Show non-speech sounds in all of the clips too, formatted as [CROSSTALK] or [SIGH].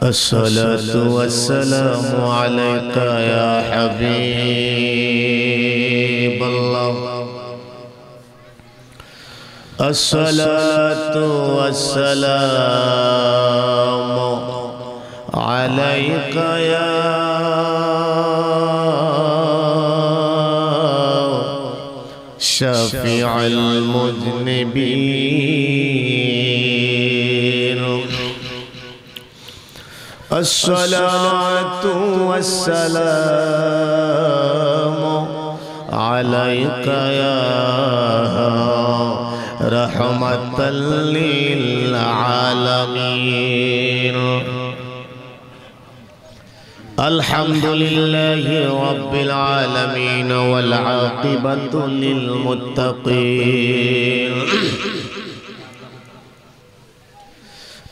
الصلاة والسلام عليك يا حبيب الله. الصلاة والسلام عليك يا شفيع المذنبين. الصلاة والسلام عليك يا رحمة للعالمين. الحمد لله رب العالمين والعاقبة للمتقين.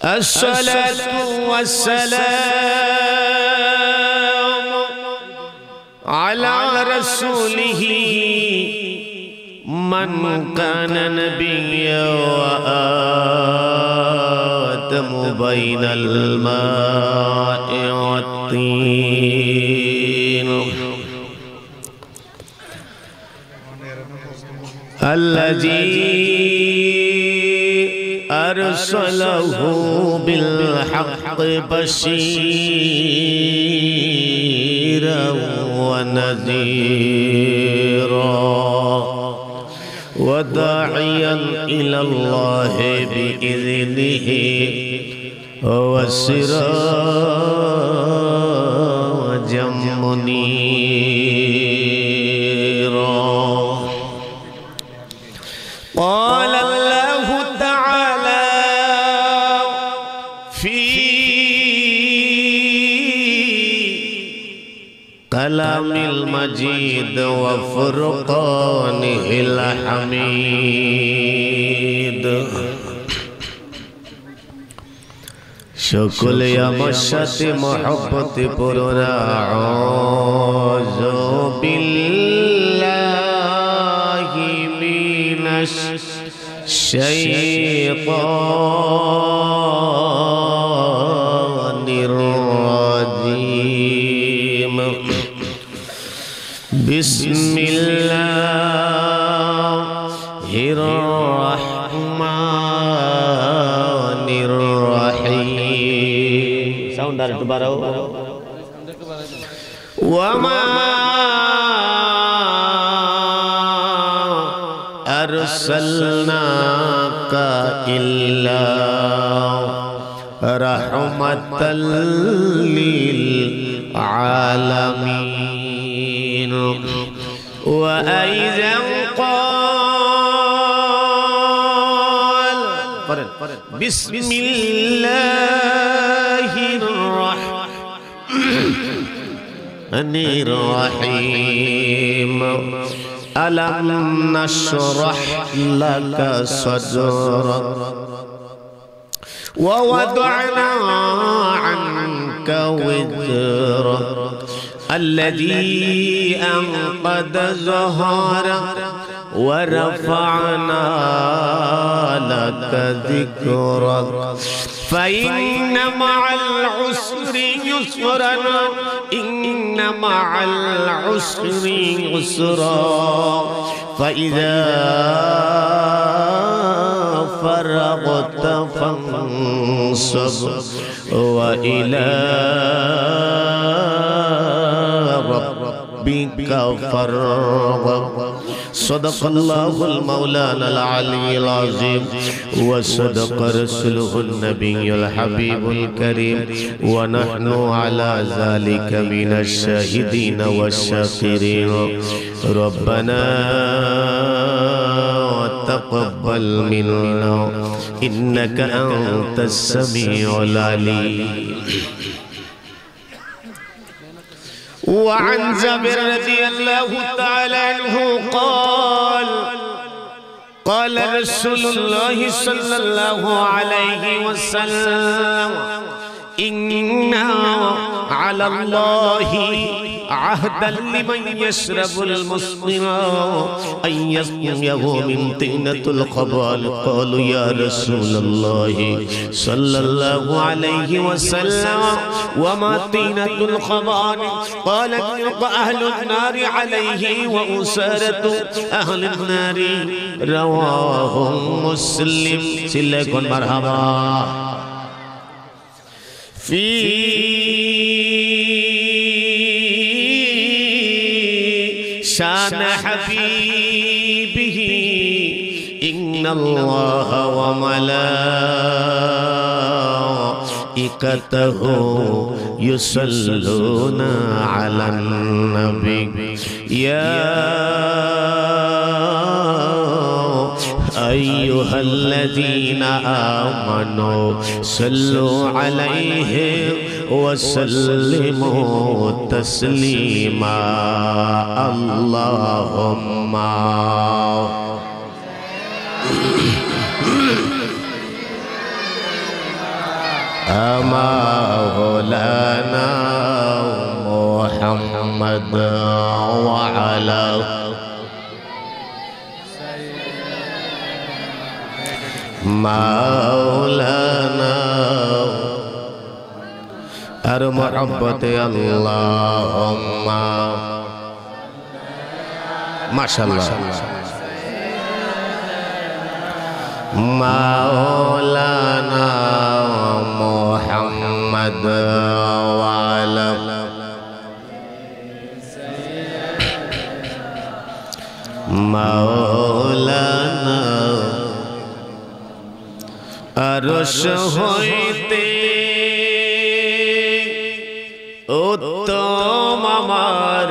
الصلاة والسلام على رسوله من كان نبيا وآدم بين الماء والطين. الذي أرسله بالحق بشيرا ونذيرا وداعيا إلى الله بإذنه وسراجا منيرا. كلام المجيد وفرقانه الحميد সকলে আমার সাথে মহব্বতে পড়োরা আউযু বিল্লাহি মিনাশ শাইতানির বিসমিল্লাহির রহমানির রহিম সাউন্ড আর একটু বাড়াও ওয়ামা আরসালনাকা ইল্লা রাহমাতাল লিল আলামিন وأيضا قال بسم الله الرحمن الرحيم. ألم نشرح لك صدرك ووضعنا عنك وزرك الذي أنقذ ظهرك ورفعنا لك ذكرك. فإن مع العسر يسرا إن مع العسر يسرا. فإذا فرغت فانصب وإلى ربك فارغب صدق الله المولانا العلي العظيم وصدق رسوله النبي الحبيب الكريم ونحن على ذلك من الشاهدين والشاكرين ربنا تقبل منا إنك أنت السميع العليم وعن جابر رضي الله تعالى عنه قال قال رسول الله صلى الله عليه وسلم إن على الله عهدا لمن يشرب المسلم. أن يسقيه من طينة الخبال قالوا يا رسول الله صلى الله عليه وسلم وما طينة الخبال قال أهل النار عليه وأسارة أهل النار رواه مسلم. سلكم مرحبا. في شان حبيبه. إن الله وملائكته يصلون على النبي. يا أيها الذين آمنوا صلوا عليه وسلموا تسليما. اللهم أما مولانا محمد وعلى مولانا. أر محبت الله ما شاء الله مولانا محمد وعلم مولانا আরশ হইতে উত্তম আমার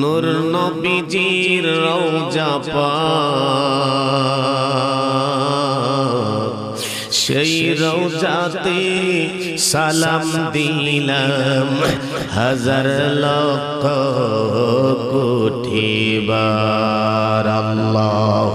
নূর নবীজির রওজা সেই রওজাতে সালাম দিলাম হাজার লক্ষ কোটি বার। আল্লাহ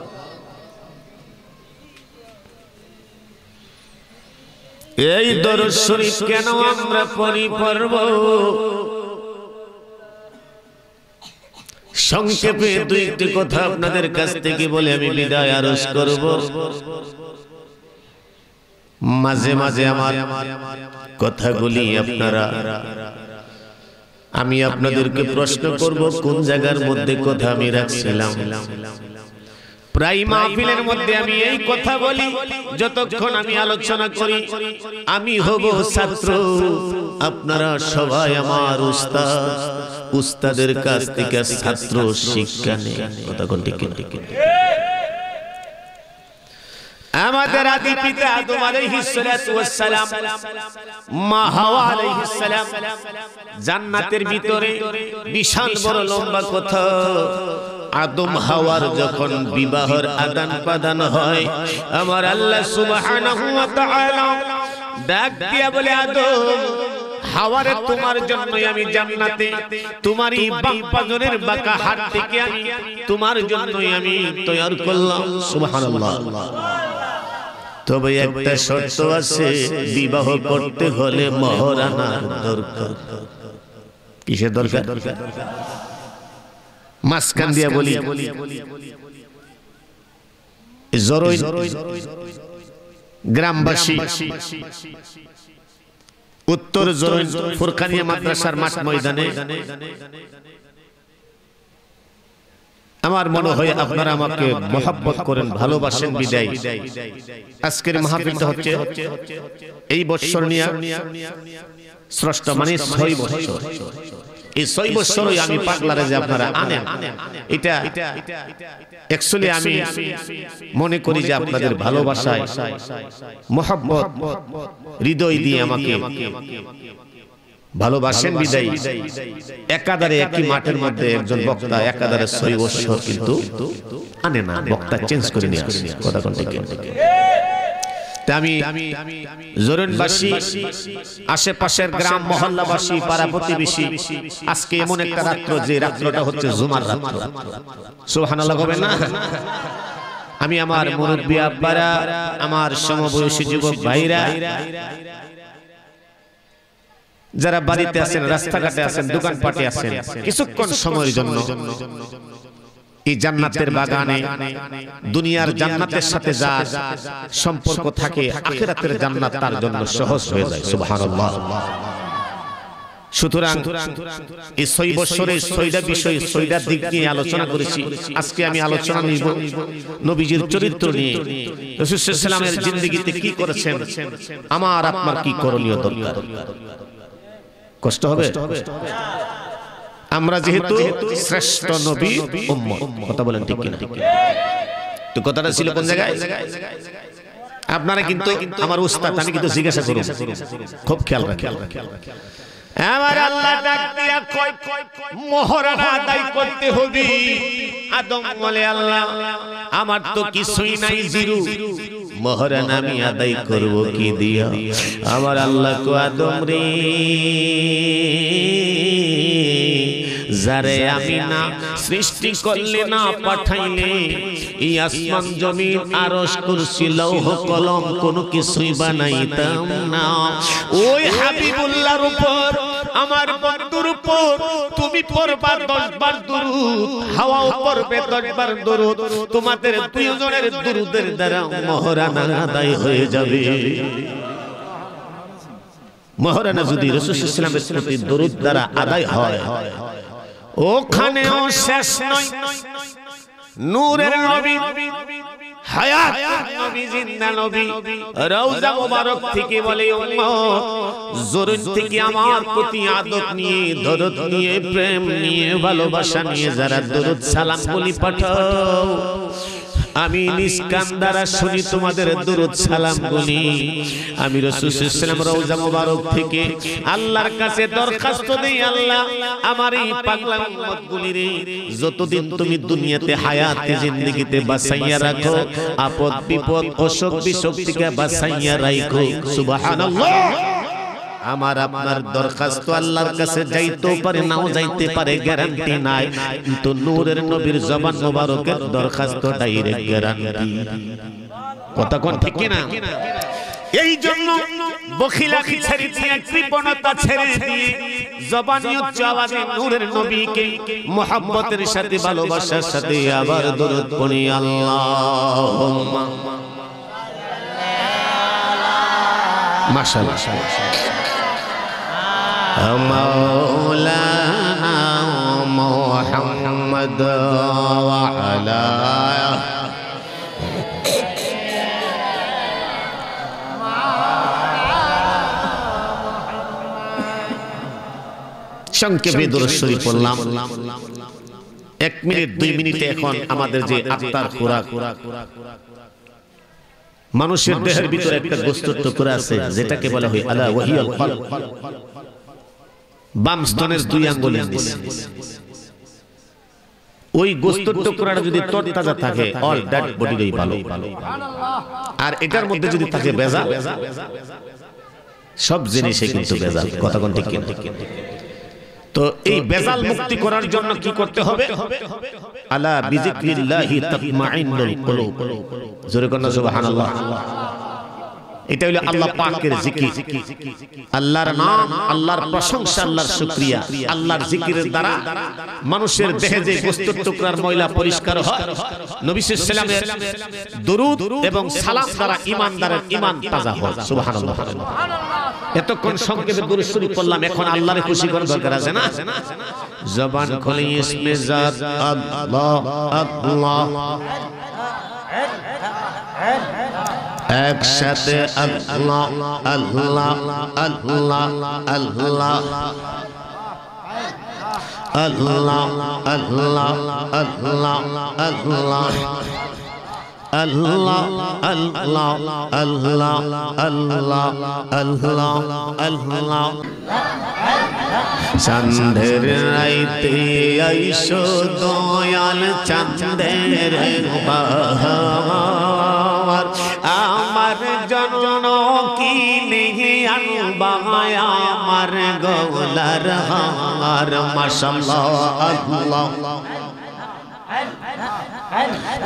এই দরুদ শরীফ কেন আমরা পড়ি পড়ব সংক্ষেপে দুই একটি কথা আপনাদের কাছ থেকে বলে আমি বিদায় আরজ করব। মাঝে মাঝে আমার কথাগুলি আপনারা, আমি আপনাদেরকে প্রশ্ন করব, কোন জায়গার মধ্যে কথা আমি রাখছিলাম? প্রায় মাহফিলের মধ্যে আমি এই কথা বলি যতক্ষণ আমি আলোচনা করি আমি হব ছাত্র। আপনারা সবাই আমার উস্তাদ। উস্তাদের কাছ থেকে ছাত্র শিক্ষা নেই। কথা কোন ঠিক ঠিক আমাদের আদি পিতা আদম আলাইহিস সালাতু ওয়াস সালাম মা হাওয়া আলাইহিস সালাম। জান্নাতের ভিতরে বিশাল বড় লম্বা কথা। আদম হাওয়ার যখন বিবাহর আদান প্রদান হয়, আমার আল্লাহ বলে, আদম, হাওয়ারে তোমার আমি জান্নাতে বাপ্পাজনের বাঁকা হাত থেকে আমি তোমার জন্যই আমি তৈরি করলাম। সুবহানাল্লাহ। তবে একটা শর্ত আছে, বিবাহ করতে হলে মহরানার দরকার। কিসের দরকার? মাঝখান দিয়া বলি। জরই গ্রামবাসী। উত্তর জরই ফুরকানিয়া মাদ্রাসার মাঠ ময়দানে। আমার মনে হয় আপনারা আমাকে মহাব্বত করেন ভালোবাসেন বিদায়। আজকের মাহফিলটা হচ্ছে এই বৎসর নিয়ে স্রষ্টা মানে ছয় বৎসর এই ছয় বৎসরই আমি পাগলারে যে আপনারা আনেন। এটা অ্যাকচুয়ালি আমি মনে করি যে আপনাদের ভালোবাসায় মহাব্বত হৃদয় দিয়ে আমাকে ভালোবাসেন বিদায়ী। একাধারে একই মাঠের মধ্যে একজন বক্তা একাধারে ছয় বৎসর কিন্তু আনে না বক্তা চেঞ্জ করে নিয়ে আসে। কথা কোন ঠিক আমি জোরনবাসী আশেপাশের গ্রাম মহল্লাবাসী পাড়া প্রতিবেশী আজকে এমন একটা রাত্র যে রাত্রটা হচ্ছে জুমার রাত্র। সুবহানাল্লাহ হবে না? আমি আমার মুরব্বী আব্বারা আমার সমবয়সী যুবক ভাইরা যারা বাড়িতে আছেন রাস্তাঘাটে আছেন দোকানপাটে আছেন কিছুক্ষণ সময়ের জন্য। এই জান্নাতের বাগানে দুনিয়ার জান্নাতের সাথে যা সম্পর্ক থাকে আখিরাতের জান্নাত তার জন্য সহজ হয়ে যায় সুবহানাল্লাহ। সুতরাং এই ছয় বছরের ছয়টা বিষয় ছয়টা দিক নিয়ে আলোচনা করেছি। আজকে আমি আলোচনা নিব নবীজির চরিত্র নিয়ে। রসুলামের জিন্দগিতে কি করেছেন? আমার আপনার কি করণীয় দরকার? কষ্ট হবে। আমরা যেহেতু শ্রেষ্ঠ নবী উম্মত। কথা বলেন ঠিক কিনা? তো কথাটা ছিল কোন জায়গায়? আপনারা কিন্তু আমার উস্তাদ আমি কিন্তু জিজ্ঞাসা করব খুব খেয়াল রাখেন। আমার আল্লাহ ডাক দিয়া কয় মোহরানা আদায় করতে হবে। আদম বলে আল্লাহ আমার তো কিছুই নাই জিরু। মোহরানা আমি আদায় করব কি দিয়া? আমার আল্লাহ কো আদম রে। যারে আমি না সৃষ্টি করলে না পাঠাইলে। এই আসমান জমিন আরশ কুরসি লৌহ কলম কোনো কিছুই বানাইতাম না। ওই হাবিবুল্লাহর উপর আমার বন্ধুর উপর তুমি পড়বা দশবার দুরুদ হাওয়াও পড়বে দশবার দুরুদ তোমাদের দুইজনের দুরুদের দ্বারা মহারানা আদায় হয়ে যাবে। মহারানা যদি রসুল ইসলামের প্রতি দরুদ দ্বারা আদায় হয় ওখানেও শেষ নয়। নূরের নবী। হায়াত। নবী জিন্দা নবী। রওজা মোবারক থেকে বলে উম্মত জরুর থেকে আমার প্রতি আদত নিয়ে দরদ নিয়ে প্রেম নিয়ে ভালোবাসা নিয়ে যারা দরুদ সালাম বলি পাঠাও। আমি নিষ্কান দ্বারা শুনি তোমাদের দরুদ সালাম গুলি আমি রসুলাম রওজা মোবারক থেকে আল্লাহর কাছে দরখাস্ত দেই আল্লাহ। আমার এই পাগলা উম্মত গুলি রে যতদিন তুমি দুনিয়াতে হায়াতে জিন্দেগিতে বাঁচাইয়া রাখো আপদ বিপদ অসুখ বিসুখ থেকে বাঁচাইয়া রাখো সুবহানাল্লাহ। আমার আপনার দরখাস্ত আল্লাহর কাছে যাইতেও পারে নাও যাইতে পারে গ্যারান্টি নাই। কিন্তু নূরের নবীর জবান মোবারকের দরখাস্ত ডাইরেক্ট গ্যারান্টি কথা কোন ঠিক কিনা? এই জন্য বখিলাকি ছেড়ে দিয়ে কৃপণতা ছেড়ে দিয়ে জবানি উচ্চ আওয়াজে নূরের নবীকে মোহাম্মতের সাথে ভালোবাসার সাথে আবার দরুদ পড়ি আল্লাহুম্মা। মাশাআল্লাহ। مولانا محمد وعلى সংক্ষেপে দূরস্বরী পড়লাম এক মিনিট দুই মিনিটে এখন আমাদের যে আত্মার খোরাক মানুষের দেহের ভিতরে একটা গোস্তের টুকরা আছে যেটাকে বলা হয় আলা ওয়াহিয়াল কলব বাম স্তনের দুই আঙ্গুলের নিচে ওই গোস্তের টুকরাটা যদি তরতাজা থাকে অল দ্যাট বডিরই ভালো। আর এটার মধ্যে যদি থাকে বেজা সব জিনিসে কিন্তু বেজাল কথা কোন ঠিক কিন্তু তো এই বেজাল মুক্তি করার জন্য কি করতে হবে? আলা বিজিক্রিল্লাহি তাতমাইন্নুল কুলুব। জোরে কোন সুবহানাল্লাহ। এটা হলো আল্লাহ পাকের জিকির। আল্লাহর নাম আল্লাহর প্রশংসা আল্লাহর শুকরিয়া আল্লাহর জিকিরের দ্বারা মানুষের দেহে যে বস্তুর টুকরার ময়লা পরিষ্কার হয়। নবী সাল্লামের দরুদ এবং সালাম দ্বারা ইমানদারের ঈমান তাজা হয়। সুবহানাল্লাহ। এতক্ষণ সংক্ষেপে দরুদ শরীফ পড়লাম এখন আল্লাহর খুশি করার দরকার আছে না? জবান খুলে ইসমে জাত আল্লাহ। আল্লাহ। একসাথে আল্লাহ আল্লাহ আল্লাহ আল্লাহ আল্লাহ আল্লাহ আল্লাহ আল্লাহ اللہ اللہ اللہ اللہ اللہ اللہ چندر رائتے ایشو دویال چندر بہار আমার জন্য কি নেহি আনবায়া আমার গৌলার হার মাশাআল্লাহ আল্লাহ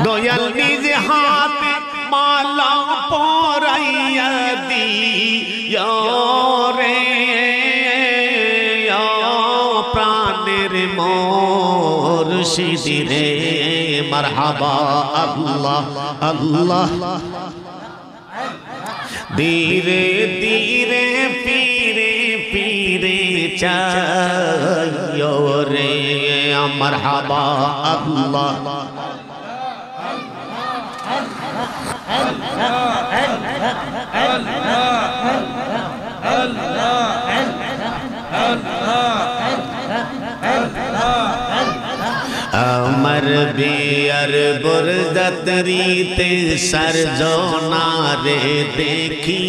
দয়াল নিজ হাতে মালা পরাইয়া দিয়া রে প্রাণের মোর শিদিরে মারহাবা আল্লাহ আল্লাহ। ধীরে ধীরে পীরে পীরে চাই রে আমার হাবা আল্লাহ আমার বিয়ার বরদাতরিতে সরজনারে দেখি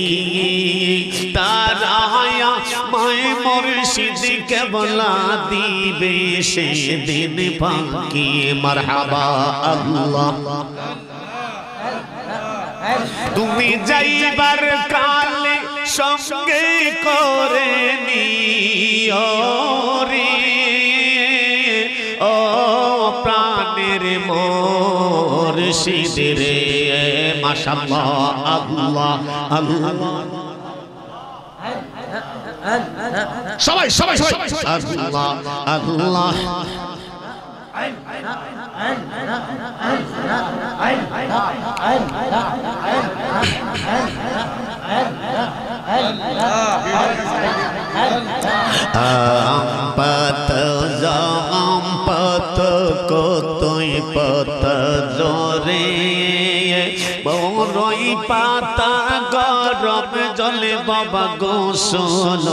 তারায়া মায় মুর্শিদ কেবলা দিবে সেদিন পাকি মারহাবা আল্লাহ তুমি যাইবার কালে সঙ্গে করে রে। ও প্রাণের মোর সিদরে মাশাল্লাহ আল্লাহ আল্লাহ। সবাই সবাই সবাই। আল্লাহ আল্লাহ। আম্পত জাম্পত কতই পত জোরে পাতা গরম জলে বাবা গোসল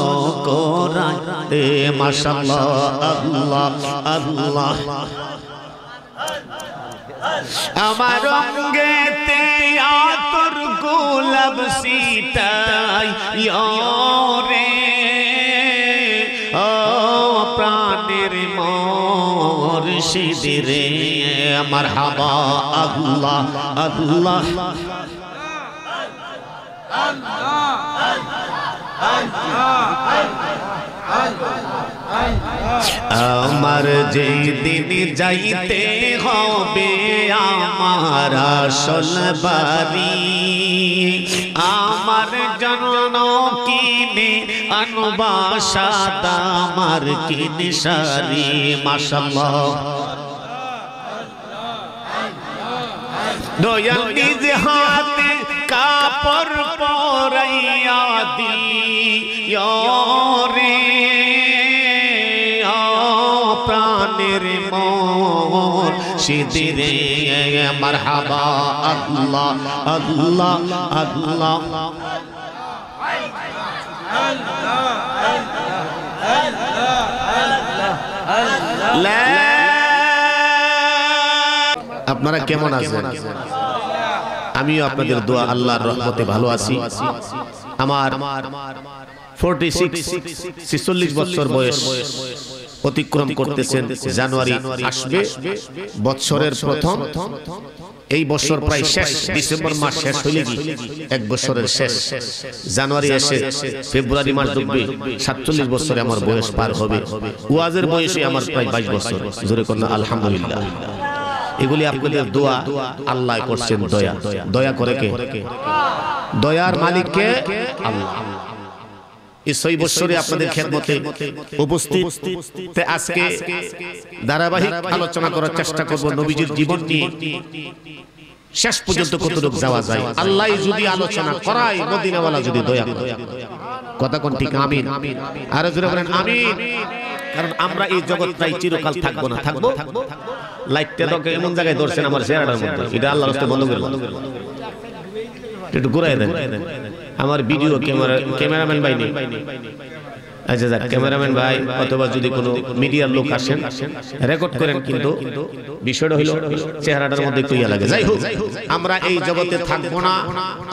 কোরআন। এ আল্লাহ আল্লাহ। আমার রঙ্গেতে আতর গোলাপ সীতাই রে ও প্রাণের মোর সিদিরে, আমার হাবা, আল্লাহ আল্লাহ। আমার যে দিন যাইতে হবে, আমার আসল বাড়ি। আমার জন্য কিনে আনবাসাদা আমার কিনে সারি মাসাল্লাহ দয়াল নিজ হাতে কাপড় পরাইয়া দিও রে প্রাণের মোর সিদিরে মারহাবা আল্লাহ আল্লাহ আল্লাহ আপনারা কেমন আছেন? আমিও আপনাদের দোয়া আল্লাহর রহমতে ভালো আছি। আমার ফোরটি সিক্স ছিচল্লিশ বছর বয়স অতিক্রম করতেছেন জানুয়ারি আসবে। বৎসরের প্রথম। এই বছর প্রায় শেষ। ডিসেম্বর মাস শেষ হইলে কি? এক বছরের শেষ। জানুয়ারি এসে ফেব্রুয়ারি মাস ঢুকবে সাতচল্লিশ বছরে আমার বয়স পার হবে। ওয়াজের বয়সে আমার প্রায় বাইশ বছর। জোরে কন্যা আলহামদুলিল্লাহ। এগুলি আপনাদের দোয়া আল্লাহ করছেন দয়া। দয়া। করে কে? দয়ার মালিক কে আল্লাহ। এই বছরে আপনাদের খেদমতে উপস্থিত আজকে ধারাবাহিক আলোচনা করার চেষ্টা করব নবীজির জীবন নিয়ে। শেষ পর্যন্ত কতটুকু যাওয়া যায়? আল্লাহ যদি আলোচনা করায় মদিনাওয়ালা যদি দয়া কথা কোন ঠিক? আমিন। আরও জোরে বলেন আমিন। কারণ আমরা এই জগৎ জগৎটাই চিরকাল থাকব না। থাকব? লাইটটা তো এমন জায়গায় ধরছেন আমার চেহারাটার মধ্যে। এটা আল্লাহর রাস্তায় বন্ধ করে একটু ঘুরাই দেন। আমার ভিডিও ক্যামেরা ক্যামেরাম্যান ভাই নেই। আচ্ছা যাক, ক্যামেরাম্যান ভাই, অথবা যদি কোনো মিডিয়ার লোক আসেন রেকর্ড করেন কিন্তু বিষয়টা হইল চেহারাটার মধ্যে একটু ইয়া লাগে। যাই হোক, আমরা এই জগতে থাকব না,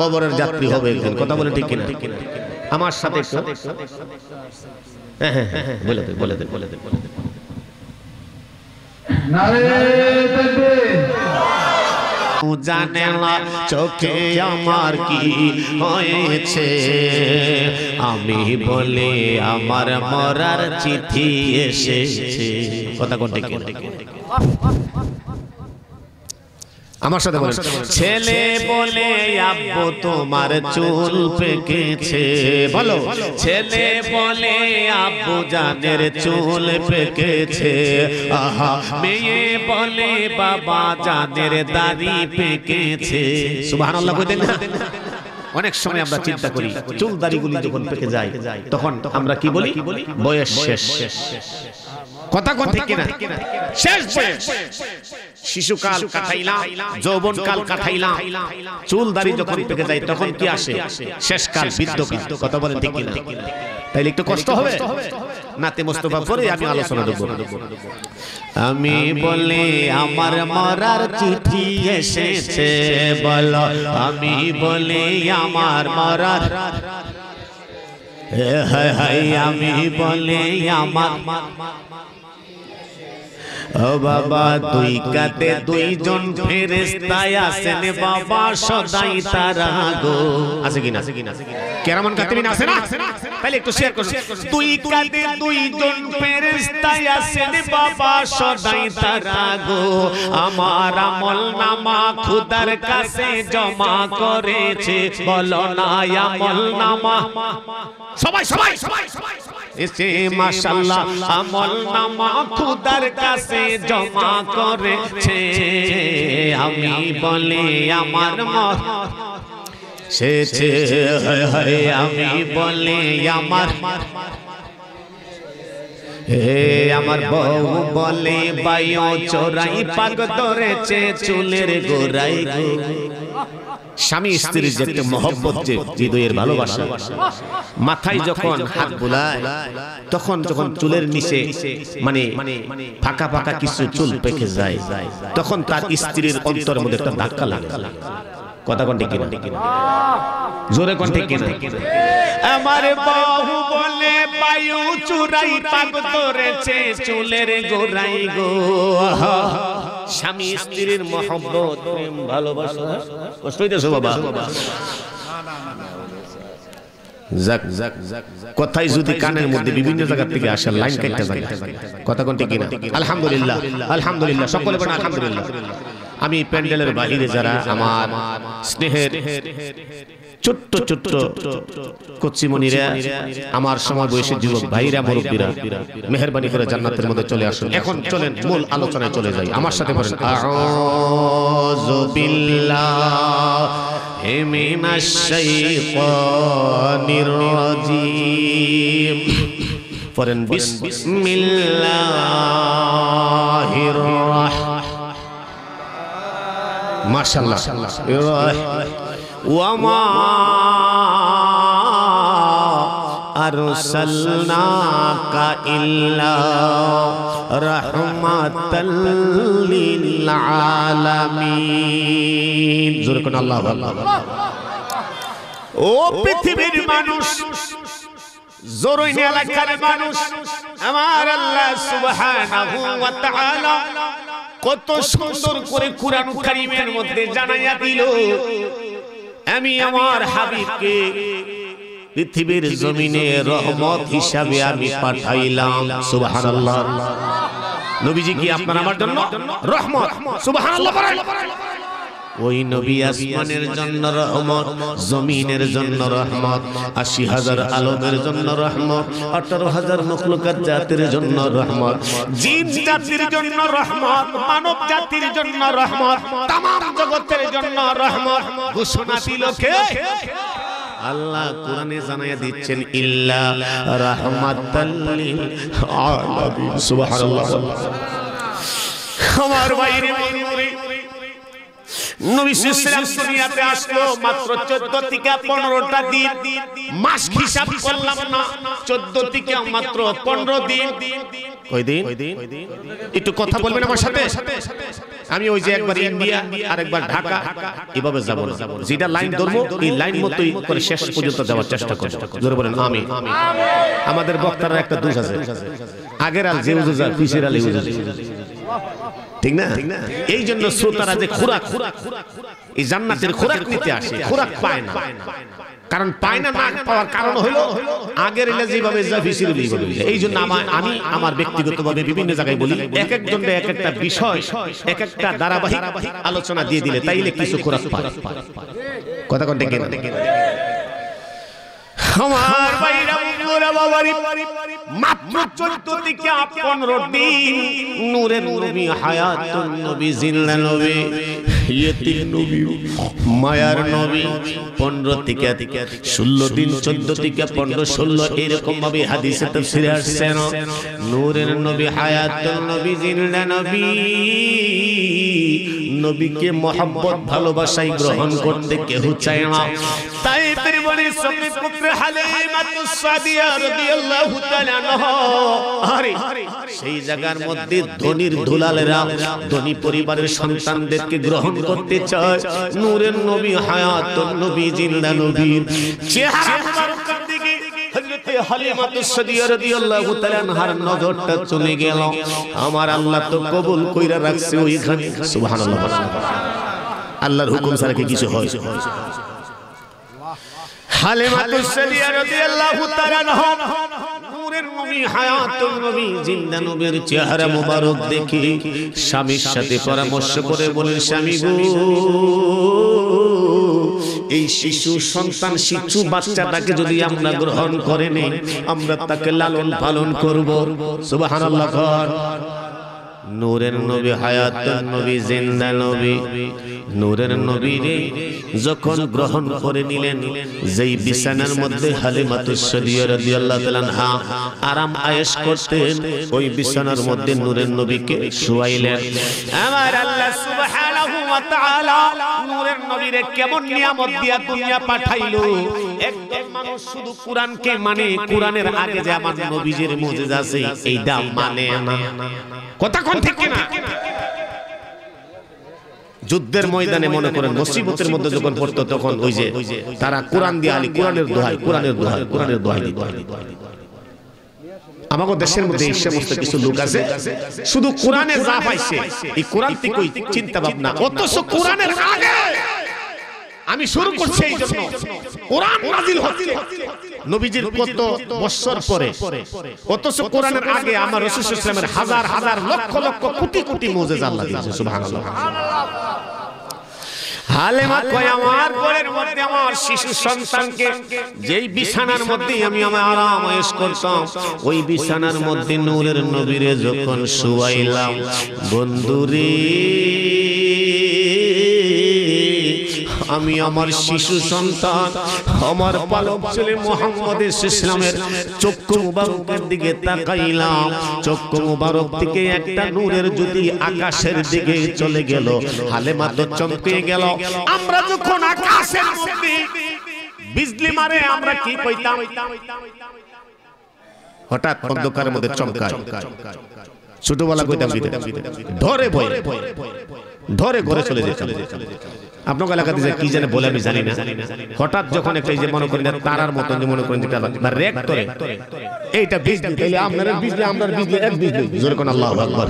কবরের যাত্রী হবে একদিন। কথা বলে ঠিক কিনা? আমার সাথে হ্যাঁ হ্যাঁ হ্যাঁ বলে বলে বলে বলে জানে না চোখে আমার কি হয়েছে। আমি বলে আমার মরার চিঠি এসেছে। কথা কোনটা আমার সাথে বলেন। ছেলে বলে আব্বু তোমার চুল পেকেছে। বলো। ছেলে বলে আব্বু জানের চুল পেকেছে। আহা। মেয়ে বলে বাবা জানের দাড়ি পেকেছে। সুবহানাল্লাহ কইতেন না? অনেক সময় আমরা চিন্তা করি চুল দাড়িগুলি যখন পেকে যায় তখন আমরা কি বলি? বয়স শেষ। কথা কোন ঠিক কিনা? শেষ বয়স। শিশুকাল কাটাইলাম যৌবনকাল কাটাইলাম চুল দাড়ি যখন পেকে যায় তখন কি আসে? শেষকাল বৃদ্ধকাল কথা বলেন ঠিক কিনা? তাইলে একটু কষ্ট হবে? নাতে মোস্তফা পরে আমি আলোচনা দেব। আমি বলে আমার মরার চিঠি এসেছে বলো। আমি বলে আমার মরার হায় হায় আমি বলে আমার ও বাবা দুই কাতে দুইজন ফেরেস্তায় আসেন বাবা সদাই তারা গো। আছে কিনা? আছে কিনা কেরামান কাতিবিন আছে না? তাহলে একটু শেয়ার করুন দুই কাতে দুইজন ফেরেস্তায় আসেন বাবা সদাই তারা গো। আমার আমল নামা খুদার কাছে জমা করেছে। বলো না আমল নামা। সবাই সবাই সবাই সবাই। এসে মাশাল্লাহ আমল নামা খুদার কাছে জমা করেছে। আমি বলে আমার মর হায় হায় আমি বলে আমার হে আমার বউ বলে বায়ু চোরাই পাগ ধরেছে চুলের গোড়াই গো। স্বামী স্ত্রীর যে একটা মহব্বত যে হৃদয়ের ভালোবাসা মাথায় যখন হাত বোলায় তখন যখন চুলের নিচে মানে ফাঁকা ফাঁকা কিছু চুল পেকে যায়। তখন তার স্ত্রীর অন্তরের মধ্যে একটা ধাক্কা লাগে। কথা কন্টে কিনা? জোরে কন্টে কিনা? আমার বাহু বলে, বায়ু চুরাই পাগ ধরেছে, চুলের গোড়াই গো। স্বামী স্ত্রীর মহব্বত, প্রেম, ভালোবাসা। কষ্ট হইতেছে বাবা। যদি কানের মধ্যে বিভিন্ন জায়গা থেকে কথা আলহামদুলিল্লাহ আলহামদুলিল্লাহ, সকলে আমি প্যান্ডেলের বাহিরে যারা, আমার স্নেহের ছোট্ট ছোট্ট কচ্চিমণিরা আমার সময় বয়সী যুবক ভাইরা মুরব্বীরা মেহরবানি করে জান্নাতের মধ্যে চলে আসুন। এখন চলেন মূল আলোচনায় চলে যাই। আমার সাথে বলেন আউযু বিল্লাহি মিনাশ শাইতানির রাজিম। পড়েন বিসমিল্লাহির রাহমানির মাশাআল্লাহ। ইল্লা রাহমাতাল লিল আলামিন জোরে কোন আল্লাহু আকবার। ও পৃথিবীর মানুষ জরুইন এলাকার মানুষ, আমার আল্লাহ সুবহানাহু কত সুন্দর করে কুরআন কারীমের মধ্যে জানাইয়া দিল আমি আমার হাবিবকে পৃথিবীর জমিনে রহমত হিসাবে আমি পাঠাইলাম। সুবহানাল্লাহ। নবীজি কি আপনার আমার জন্য? রহমত। সুবহানাল্লাহ ওই নবী আসমানের জন্য রহমত, জমিনের জন্য রহমত, আশি হাজার আলমের জন্য রহমত, আঠারো হাজার মখলুকাত জাতির জন্য রহমত, জিন জাতির জন্য রহমত, মানব জাতির জন্য রহমত তাম জগতের জন্য রহমত, ঘোষণা দিল কে? আল্লাহ কোরআনে জানাইয়া দিচ্ছেন, ইল্লা রাহমাতাল লিল আলামিন, সুবহানাল্লাহ। আমার বাইরে নবী সাল্লাল্লাহু দুনিয়াতে আসলো মাত্র 14 থেকে 15টা দিন। মাস হিসাব করলাম না 14 থেকে মাত্র 15 দিন। কয়দিন? একটু কথা বলবেন আমার সাথে? আমি ওই যে একবার ইন্ডিয়া আর একবার ঢাকা এভাবে যাব না। যেটা লাইন ধরবো এই লাইন মতোই করে শেষ পর্যন্ত যাওয়ার চেষ্টা করব জোরে বলেন আমি আমাদের বক্তারা একটা দোষ আছে। আগের আল যে উজু যায় আল ঠিক না? এই জন্য শ্রোতারা যে খোরাক এই জান্নাতের খোরাক নিতে আসে খোরাক পায় না। কারণ পায় না না পাওয়ার কারণ হলো আগের এলে যেভাবে পিছের এইভাবে এই জন্য আমার আমি আমার ব্যক্তিগতভাবে বিভিন্ন জায়গায় বলি এক একজন এক একটা বিষয় এক একটা ধারাবাহিক আলোচনা দিয়ে দিলে তাইলে কিছু খোরাক পায়। কথা কেন আমার ভাইরা বন্ধুরা বাবারি মাত্র চোদ্দ থেকে পনেরো দিন নূরের নবী হায়াতুন নবী জিল্লা নবী ইয়েতিম নবী মায়ার নবী পনেরো থেকে ষোলো দিন চোদ্দ থেকে পনেরো ষোলো এরকম ভাবে হাদিসে তফসিরে আসছে না নূরের নবী হায়াতুন নবী জিল্লা নবী নবীকে মহব্বত, ভালোবাসাই গ্রহণ করতে কেউ চায় না। তাই পরিবারের সঙ্গে পুত্র হালিমাতুস সাদিয়া রাদিয়াল্লাহু তাআলা আরে, সেই জায়গার মধ্যে ধনির দুলালেরা ধনী পরিবারের সন্তানদেরকে গ্রহণ করতে চায়। নূরের নবী, হায়াতুন নবী জিন্দা নবীর চেহারা দিকে আল্লাহর হুকুম ছাড়া কি কিছু চেহারা মোবারক দেখে স্বামীর সাথে পরামর্শ করে বলেন স্বামী এই শিশু সন্তান, শিশু বাচ্চাটাকে যদি আমরা গ্রহণ করে নেই, আমরা তাকে লালন পালন করব। সুবহানাল্লাহ নূরের নবী হায়াতুন নবী, জিন্দা নবী। নূরের নবী রে যখন গ্রহণ করে নিলেন, যেই বিছানার মধ্যে হালিমাতুস সাদিয়া রাদিয়াল্লাহু তাআলা আরাম আয়েশ করতেন, ওই বিছানার মধ্যে নূরের নবীকে শুয়াইলেন। আমার আল্লাহ সুবহানাহু ওয়া তাআলা নূরের নবীরে কেমন নিয়ামত দিয়া দুনিয়া পাঠাইলো। একদম মানুষ শুধু কোরআনকে মানে কোরআনের আগে যে আমার নবীজির মুজিজা আছে এইটা মানে না। কথা কোন। ঠিক কিনা? যুদ্ধের ময়দানে মনে করেন মুসিবতের মধ্যে যখন পড়তো তখন ওই যে তারা কোরআন দিয়ে আলী কোরআনের দোহাই কোরআনের দোহাই কোরআনের দোহাই আমাদের দেশের মধ্যে এই সমস্ত কিছু লোক আছে শুধু কোরআনে যা পাইছে এই কোরআন থেকে চিন্তা ভাবনা অথচ কোরআনের আগে! আমি শুরু করছি এই জন্য। কোরআন নাজিল হচ্ছে। নবীজির কত বছর পরে। অথচ কোরআনের আগে আমার রাসূল সাল্লাল্লাহু আলাইহি হাজার হাজার লক্ষ লক্ষ কোটি কোটি মুজিজা আল্লাহ দিয়েছে। সুবহানাল্লাহ। হালেমা কয় আমার ঘরের মধ্যে আমার শিশু সন্তানকে যেই বিছানার মধ্যে আমি আমার আরাম আয়েশ করতাম ওই বিছানার মধ্যে নূরের নবীরে যখন শুয়াইলাম। বন্ধুরে আমি আমার শিশু সন্তান, আমার পালক ছেলে মোহাম্মদ ইসলামের চক্ষু মুবারকের দিকে তাকাইলাম। চক্ষু মুবারক থেকে একটা নূরের জ্যোতি আকাশের দিকে চলে গেল। হালেমা তো চমকে গেল। আমরা যখন আকাশের মধ্যে বিজলি মারে, আমরা কি কইতাম হঠাৎ অন্ধকারের মধ্যে চমকায়। ছোটবেলা কইতাম ধরে ভয়। ধরে ঘরে চলে যেতাম। আপনার এলাকাতে যে কি জানে বলে আমি জানি না। হঠাৎ যখন একটা যে মনে করেন তারার মতন যে মনে করেন বা রেক করে এইটা বিজলি তাইলে আপনার বিজলি আপনার বিজলি এক বিজলি জোরে কোন আল্লাহু আকবার।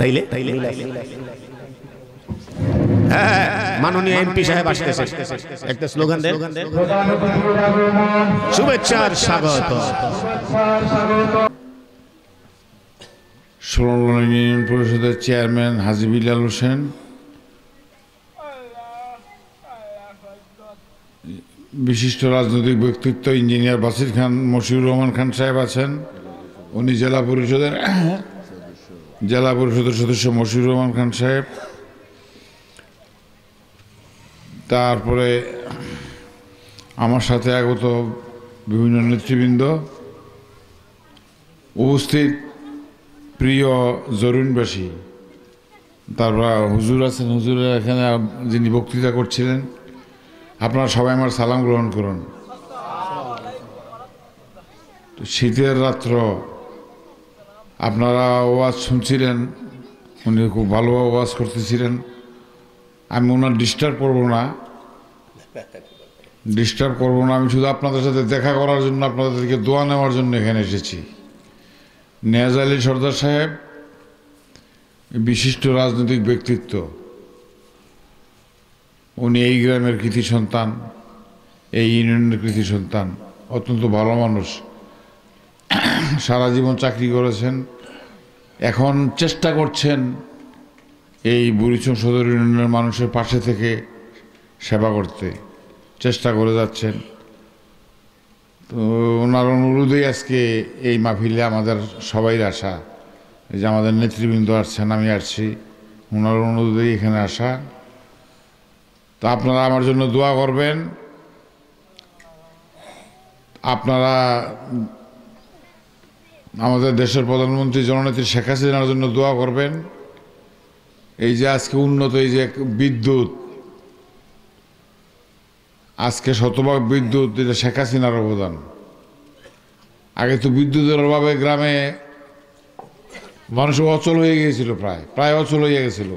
তাইলে তাইলে। হ্যাঁ, মাননীয় এমপি সাহেব আসতেছে। একটা স্লোগান দেন। শুভেচ্ছার স্বাগত। ষোলো পরিষদের চেয়ারম্যান হাজি বিলাল হোসেন। বিশিষ্ট রাজনৈতিক ব্যক্তিত্ব ইঞ্জিনিয়ার বাসির খান মশিউর রহমান খান সাহেব আছেন। উনি জেলা পরিষদের [COUGHS] জেলা পরিষদের সদস্য মশিউর রহমান খান সাহেব। তারপরে আমার সাথে আগত বিভিন্ন নেতৃবৃন্দ। উপস্থিত প্রিয় জরুনবাসী। তারপর হুজুর আছেন, হুজুরের এখানে যিনি বক্তৃতা করছিলেন। আপনারা সবাই আমার সালাম গ্রহণ করুন। শীতের রাত্র আপনারা ওয়াজ শুনছিলেন, উনি খুব ভালো ওয়াজ করতেছিলেন। আমি ওনার ডিস্টার্ব করব না। ডিস্টার্ব করব না, আমি শুধু আপনাদের সাথে দেখা করার জন্য আপনাদেরকে দোয়া নেওয়ার জন্য এখানে এসেছি। নেয়াজ আলী সর্দার সাহেব, বিশিষ্ট রাজনৈতিক ব্যক্তিত্ব। উনি এই গ্রামের কৃতি সন্তান, এই ইউনিয়নের কৃতি সন্তান, অত্যন্ত ভালো মানুষ। সারা জীবন চাকরি করেছেন। এখন চেষ্টা করছেন এই বুড়িচং সদর ইউনিয়নের মানুষের পাশে থেকে সেবা করতে। চেষ্টা করে যাচ্ছেন। তো ওনার অনুরোধেই আজকে এই মাহফিলে আমাদের সবাই আসা যে আমাদের নেতৃবৃন্দ আসছেন, আমি আসছি। ওনার অনুরোধেই এখানে আসা। তো আপনারা আমার জন্য দোয়া করবেন। আপনারা আমাদের দেশের প্রধানমন্ত্রী জননেত্রী শেখ হাসিনার জন্য দোয়া করবেন। এই যে আজকে উন্নত, এই যে বিদ্যুৎ, আজকে শতভাগ বিদ্যুৎ এটা শেখ হাসিনার অবদান। আগে তো বিদ্যুতের অভাবে গ্রামে মানুষ অচল হয়ে গিয়েছিল প্রায় প্রায় অচল হয়ে গেছিল।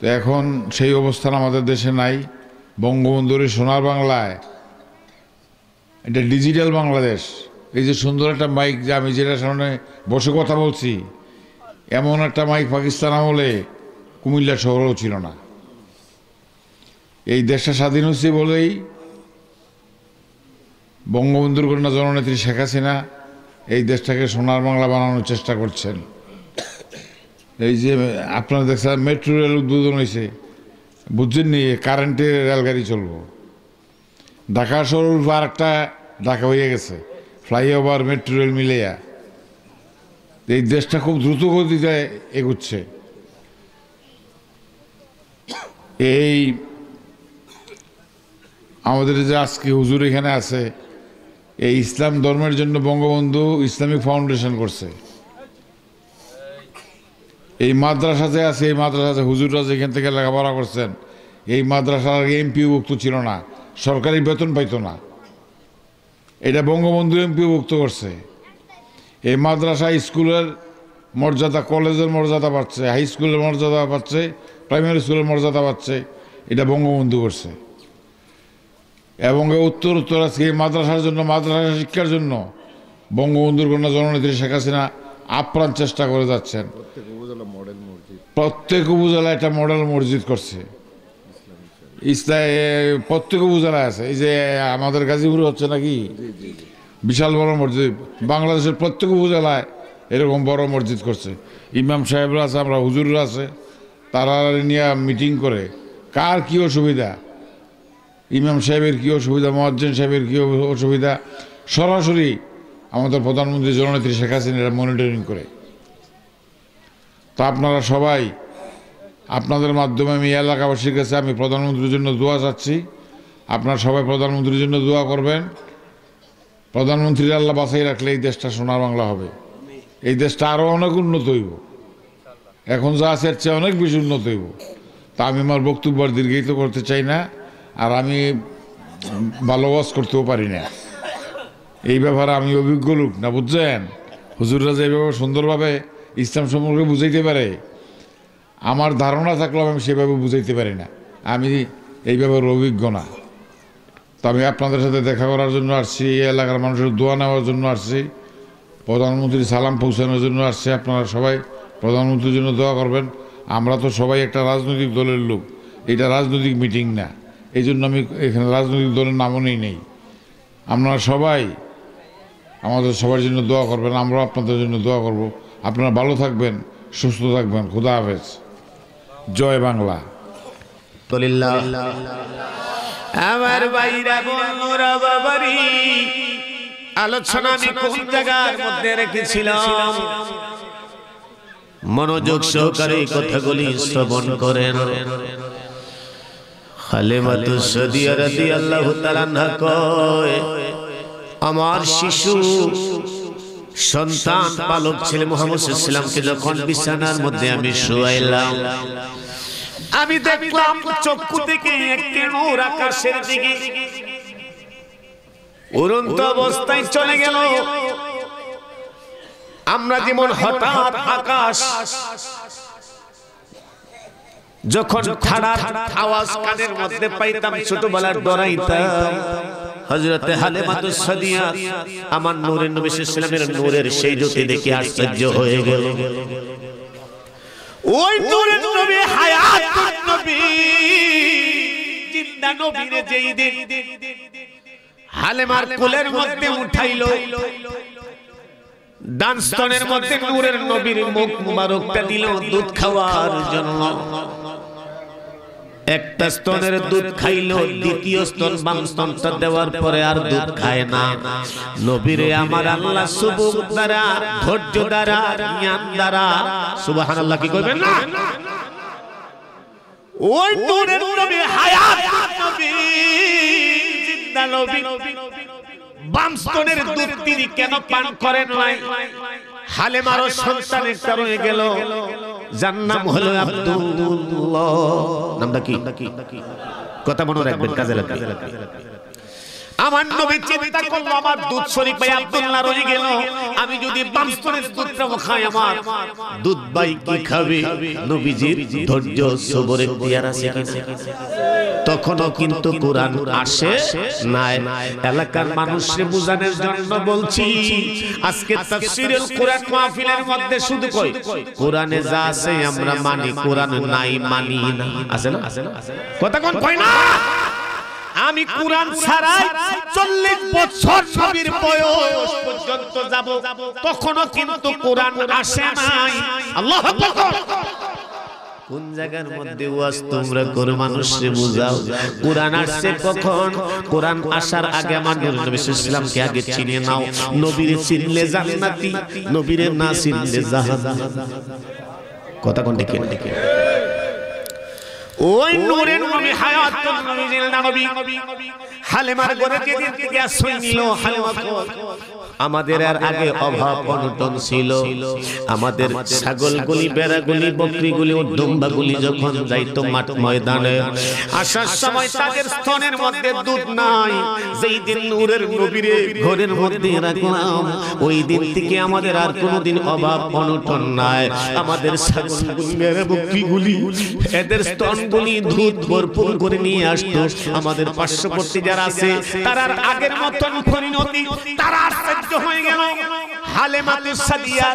তো এখন সেই অবস্থান আমাদের দেশে নাই। বঙ্গবন্ধুর সোনার বাংলায়। এটা ডিজিটাল বাংলাদেশ। এই যে সুন্দর একটা মাইক যে আমি যেটা সামনে বসে কথা বলছি, এমন একটা মাইক পাকিস্তান আমলে কুমিল্লা শহরেও ছিল না। এই দেশটা স্বাধীন হচ্ছে বলেই বঙ্গবন্ধুর কন্যা জননেত্রী শেখ হাসিনা এই দেশটাকে সোনার বাংলা বানানোর চেষ্টা করছেন। এই যে, আপনারা দেখছেন মেট্রো রেল উদ্বোধন হয়েছে বুঝছেন নি কারেন্টে রেলগাড়ি চলবো। ঢাকা শহর আর একটা ঢাকা হয়ে গেছে। ফ্লাইওভার মেট্রো রেল মিলিয়া এই দেশটা খুব দ্রুত গতিতে এগুচ্ছে। এই আমাদের যে আজকে হুজুর এখানে আছে, এই ইসলাম ধর্মের জন্য বঙ্গবন্ধু ইসলামিক ফাউন্ডেশন করছে। এই মাদ্রাসাতে আছে, এই মাদ্রাসাতে হুজুররা যেখান থেকে লেখাপড়া করছেন, এই মাদ্রাসার এমপিভুক্ত ছিল না, সরকারি বেতন পাইতো না। এটা বঙ্গবন্ধু এমপিভুক্ত করছে। এই মাদ্রাসা স্কুলের মর্যাদা, কলেজের মর্যাদা পাচ্ছে হাই স্কুলের মর্যাদা পাচ্ছে প্রাইমারি স্কুলের মর্যাদা পাচ্ছে এটা বঙ্গবন্ধু করছে। এবং উত্তর উত্তর আজকে এই মাদ্রাসার জন্য, মাদ্রাসা শিক্ষার জন্য বঙ্গবন্ধুর কন্যা জননেত্রী শেখ হাসিনা আপ্রাণ চেষ্টা করে যাচ্ছেন। প্রত্যেক উপজেলায় একটা মডেল মসজিদ করছে। ইসলাম প্রত্যেক উপজেলায় আছে। এই যে আমাদের গাজীপুরে হচ্ছে নাকি? বিশাল বড় মসজিদ। বাংলাদেশের প্রত্যেক উপজেলায় এরকম বড় মসজিদ করছে। ইমাম সাহেবরা আছে আমরা হুজুররা আছে। তারা নিয়ে মিটিং করে। কার কী অসুবিধা? ইমাম সাহেবের কী অসুবিধা? মহাজ্জেন সাহেবের কী অসুবিধা? সরাসরি আমাদের প্রধানমন্ত্রী জননেত্রী শেখ হাসিনা মনিটরিং করে। তো আপনারা সবাই, আপনাদের মাধ্যমে আমি এলাকাবাসীর কাছে আমি প্রধানমন্ত্রীর জন্য দোয়া চাচ্ছি। আপনারা সবাই প্রধানমন্ত্রীর জন্য দোয়া করবেন। প্রধানমন্ত্রীর আল্লাহ বাছাই রাখলে এই দেশটা সোনার বাংলা হবে। এই দেশটা আরও অনেক উন্নত হইব। এখন যা আছে চেয়ে অনেক বেশি উন্নত হইব। তা আমি আমার বক্তব্য আর দীর্ঘায়িত করতে চাই না। আর আমি ভালো ওয়াজ করতেও পারি না। এই ব্যাপারে আমি অভিজ্ঞ লোক, না বুঝছেন? হুজুররা যেভাবে সুন্দরভাবে ইসলাম সম্পর্কে বুঝাইতে পারে, আমার ধারণা থাকলেও আমি সেভাবে বুঝাইতে পারি না। আমি এই ব্যাপারে অভিজ্ঞ না। তো আমি আপনাদের সাথে দেখা করার জন্য আসছি, এই এলাকার মানুষের দোয়া নেওয়ার জন্য আসছি প্রধানমন্ত্রী সালাম পৌঁছানোর জন্য আসছে, আপনারা সবাই প্রধানমন্ত্রীর জন্য দোয়া করবেন। আমরা তো সবাই একটা রাজনৈতিক দলের লোক, এটা রাজনৈতিক মিটিং না। এই জন্য আমি এখানে রাজনৈতিক দলের নামও নেই নেই। আপনারা সবাই আমাদের সবার জন্য দোয়া করবেন আমরাও আপনাদের জন্য দোয়া করব। আপনারা ভালো থাকবেন সুস্থ থাকবেন। খুদা হাফেজ। জয় বাংলা। আমার বাইরা বন্ধুরা বাবারি আলোচনা আমি কোন জায়গার মধ্যে রেখেছিলাম? মনোযোগ সহকারে কথাগুলি শ্রবণ করেন। হালেমাতু সদিয়া রাদিয়াল্লাহু তাআলা না কয় আমার শিশু সন্তান পালক ছেলে মোহাম্মদ সাল্লামকে যখন বিছানার মধ্যে আমি শুয়াইলাম আমি দেখলাম চক্ষু থেকে একটি নূর আকাশের দিকে উড়ন্ত অবস্থায় চলে গেল। আমরা যেমন হঠাৎ আকাশ যখন ঠাড়ার আওয়াজ কানের মধ্যে পাইতাম ছোটবেলার ডরাইতাম হযরতে হালেমাতুস সাদিয়া আমার নূরের নবী সাল্লাল্লাহু আলাইহি নূরের সেই জ্যোতি দেখে আশ্চর্য হয়ে গেল। ওই নূরের নবী হায়াতুন নবী। জিন্দা নবীরে যেই দিন। হালেমার কোলের মধ্যে উঠাইলো। ডান স্তনের মধ্যে নূরের নবীর মুখ মুবারকটা দিল দুধ খাওয়ার জন্য। একটা স্তনের দুধ খাইলো দ্বিতীয় স্তন বাম স্তনটা দেওয়ার পরে আর দুধ খায় না। নবীরে আমার আল্লাহ সুবুক দ্বারা ধৈর্য দ্বারা জ্ঞান দ্বারা সুবহানাল্লাহ কি করবেন না? ওই নূরের নবী হায়াত নবী জিন্দা নবী বাম স্তনের দুধ তিনি কেন পান করেন নাই? হালেমারও সন্তান একটা রয়ে গেল। যার নাম হলো আব্দুল্লাহ। নামটা কি? কথা মনে রাখবেন কাজে লাগবে। আমার নবী চিন্তা করল আমার দুধ শরীফ ভাই আব্দুল্লাহ রয়ে গেল। আমি যদি বাম স্তনের দুধটাও খাই আমার দুধ ভাই কি খাবে? নবীজির ধৈর্য সবর এখতিয়ার আছে তখনও কিন্তু কোরআন আসে নাই। এলাকার মানুষকে বোঝানোর জন্য বলছি আজকে তাফসীরুল কোরআন মাহফিলের মধ্যে শুধু কই কোরআনে যা আছে আমরা মানি কোরআন নাই মানি না। আছে না? কথা কোন কই না? আমি কোরআন ছাড়াই চল্লিশ বছর নবীর বয়স পর্যন্ত যাব। তখনও কিন্তু কোরআন আসে নাই। আল্লাহ কোন জায়গার মধ্যে ওয়াজ তোমরা মানুষকে বুঝাও। কোরআন আসছে কখন? কোরআন আসার আগে আমার নবী ইসলামকে আগে চিনে নাও। নবীরে চিনলে জান্নাতি, নবীরে না চিনলে জাহান্নাম। কথা কোন ওই নূরের নবী হায়াতুন নবী নবী হালেমার ঘরে যেদিন থেকে আশ্রয় নিল হালেমা আমাদের আর আগে অভাব অনটন ছিল। আমাদের ছাগলগুলি বেড়াগুলি বকরিগুলি ও দুম্বাগুলি যখন যাইতো মাঠ ময়দানে আসার সময় তাদের স্তনের মধ্যে দুধ নাই। যেই দিন নূরের নবীরে ঘরের মধ্যে রাখলাম ওই দিন থেকে আমাদের আর কোনোদিন অভাব অনটন নাই। আমাদের ছাগলগুলি বেড়া বকরিগুলি এদের স্তনগুলি দুধ ভরপুর করে নিয়ে আসতো। আমাদের পার্শ্ববর্তী যারা আছে, তারা আর আগের মতন পরিণতি, তারা আশ্চর্য হয়ে গেল। হালেমাতু সাদিয়া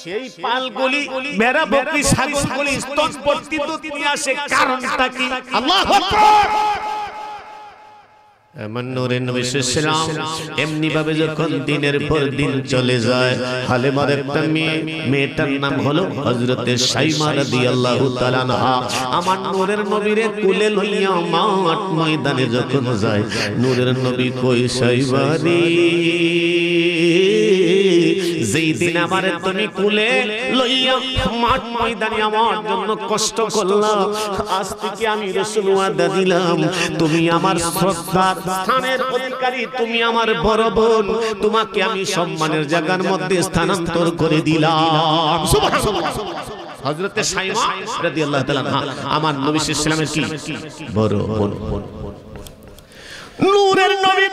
সেই পালগুলি, মেরা বকরি, ছাগলগুলি স্তন পর্যন্ত তিনি আসে। কারণটা কি? আল্লাহু আকবার! এমন নবী সাল্লাম এমনি ভাবে যখন দিনের পর দিন চলে যায় হালেমার একটা মেয়ে মেয়েটার নাম হলো হযরতে সাইমা রাদিয়াল্লাহু তাআলা আনহা। আমার নূরের নবীরে কুলে লইয়া মাঠ ময়দানে যখন যায় নূরের নবী কই সাইবা রে যেই তুমি কুলে লইয়া মাঠ ময়দানে আমার জন্য কষ্ট আজ থেকে আমি ওয়াদা দিলাম, তুমি আমার শ্রদ্ধার স্থানের অধিকারী, তুমি আমার বড় বোন, তোমাকে আমি সম্মানের জায়গার মধ্যে স্থানান্তর করে দিলাম। সাইমা রাদিয়াল্লাহু তাআলা আমার নবী সাল্লাল্লাহু আলাইহি কি? বড় বোন। নূরের নবী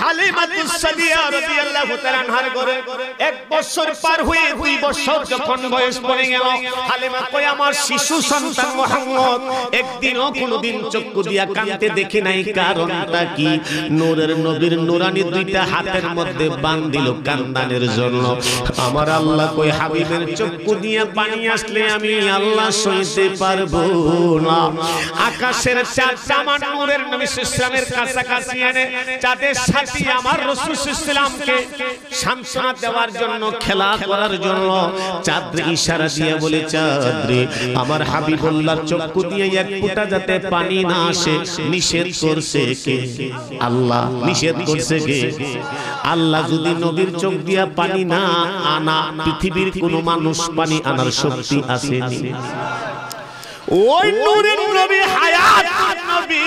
হালিমাতুস সাদিয়া রাদিয়াল্লাহু তাআলা আনহার ঘরে এক বছর পার হয়ে দুই বছর যখন বয়স পড়ে গেল হালিমা কই আমার শিশু সন্তান মুহাম্মদ একদিনও কোনোদিন চক্ষু দিয়া কাঁদতে দেখি নাই কারণটা কি? নূরের নবীর নুরানি দুইটা হাতের মধ্যে বান দিল কান্দানের জন্য। আমার আল্লাহ কই হাবিবের চক্ষু দিয়া পানি আসলে আমি আল্লাহ সইতে পারব না। আকাশের চাঁদ আমার নূরের নবী ইসলামের কাছাকাছি এনে চাঁদের সাথে আমার দেওয়ার জন্য, খেলা করার জন্য চাঁদ ইশারা দিয়ে বলে চাঁদ রে আমার হাবিবুল্লাহর চক্ষু দিয়ে এক যাতে পানি না আসে, নিষেধ করছে কে? আল্লাহ নিষেধ করছে কে? আল্লাহ যদি নবীর চোখ দিয়া পানি না আনা, পৃথিবীর কোনো মানুষ পানি আনার শক্তি আছে ওই নূরের নবী, হায়াত নবী।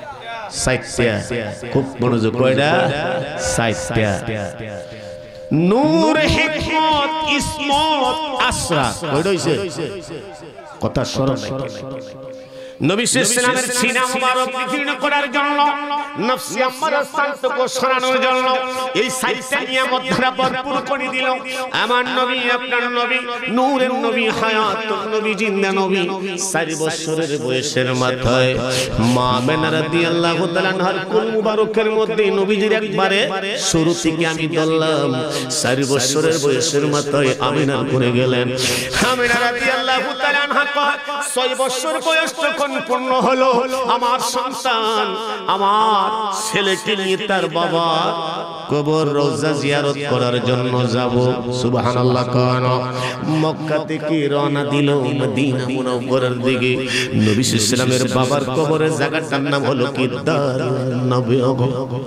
সাইটটা খুব মনোযোগ কয়টা সাইত্যা নূর হিকমত ইসমত আসরা কয়টা হইছে কথা স্মরণ নবী সাল্লামের সিনা মুবারক বিদীর্ণ করার জন্য নফসি আম্মারার শান্তকে সরানোর জন্য এই সাইটটা নিয়ামত ধারা ভরপুর করে দিল। আমার নবী আপনার নবী নূরের নবী হায়াতুন নবী জিন্দা নবী চারি বছরের বয়সের মাথায় মা রাদিয়াল্লাহু তাআলা আনহার কুল মুবারকের মধ্যে নবীজির একবারে শুরু থেকে আমি ধরলাম চারি বছরের বয়সের মাথায় আমিনার করে গেলেন। আমিনা রাদিয়াল্লাহু তাআলা আনহা কয় ছয় বছর বয়স যখন পূর্ণ হলো আমার সন্তান, আমার ছেলেকে নিয়ে তার বাবা কবর রোজা জিয়ারত করার জন্য যাব। সুবহানাল্লাহ কান। মক্কা থেকে রওনা দিল মদিনা মুনাওয়ারার দিকে। নবী সাল্লামের বাবার কবরের জায়গাটার নাম হলো কি? দারুণ নবী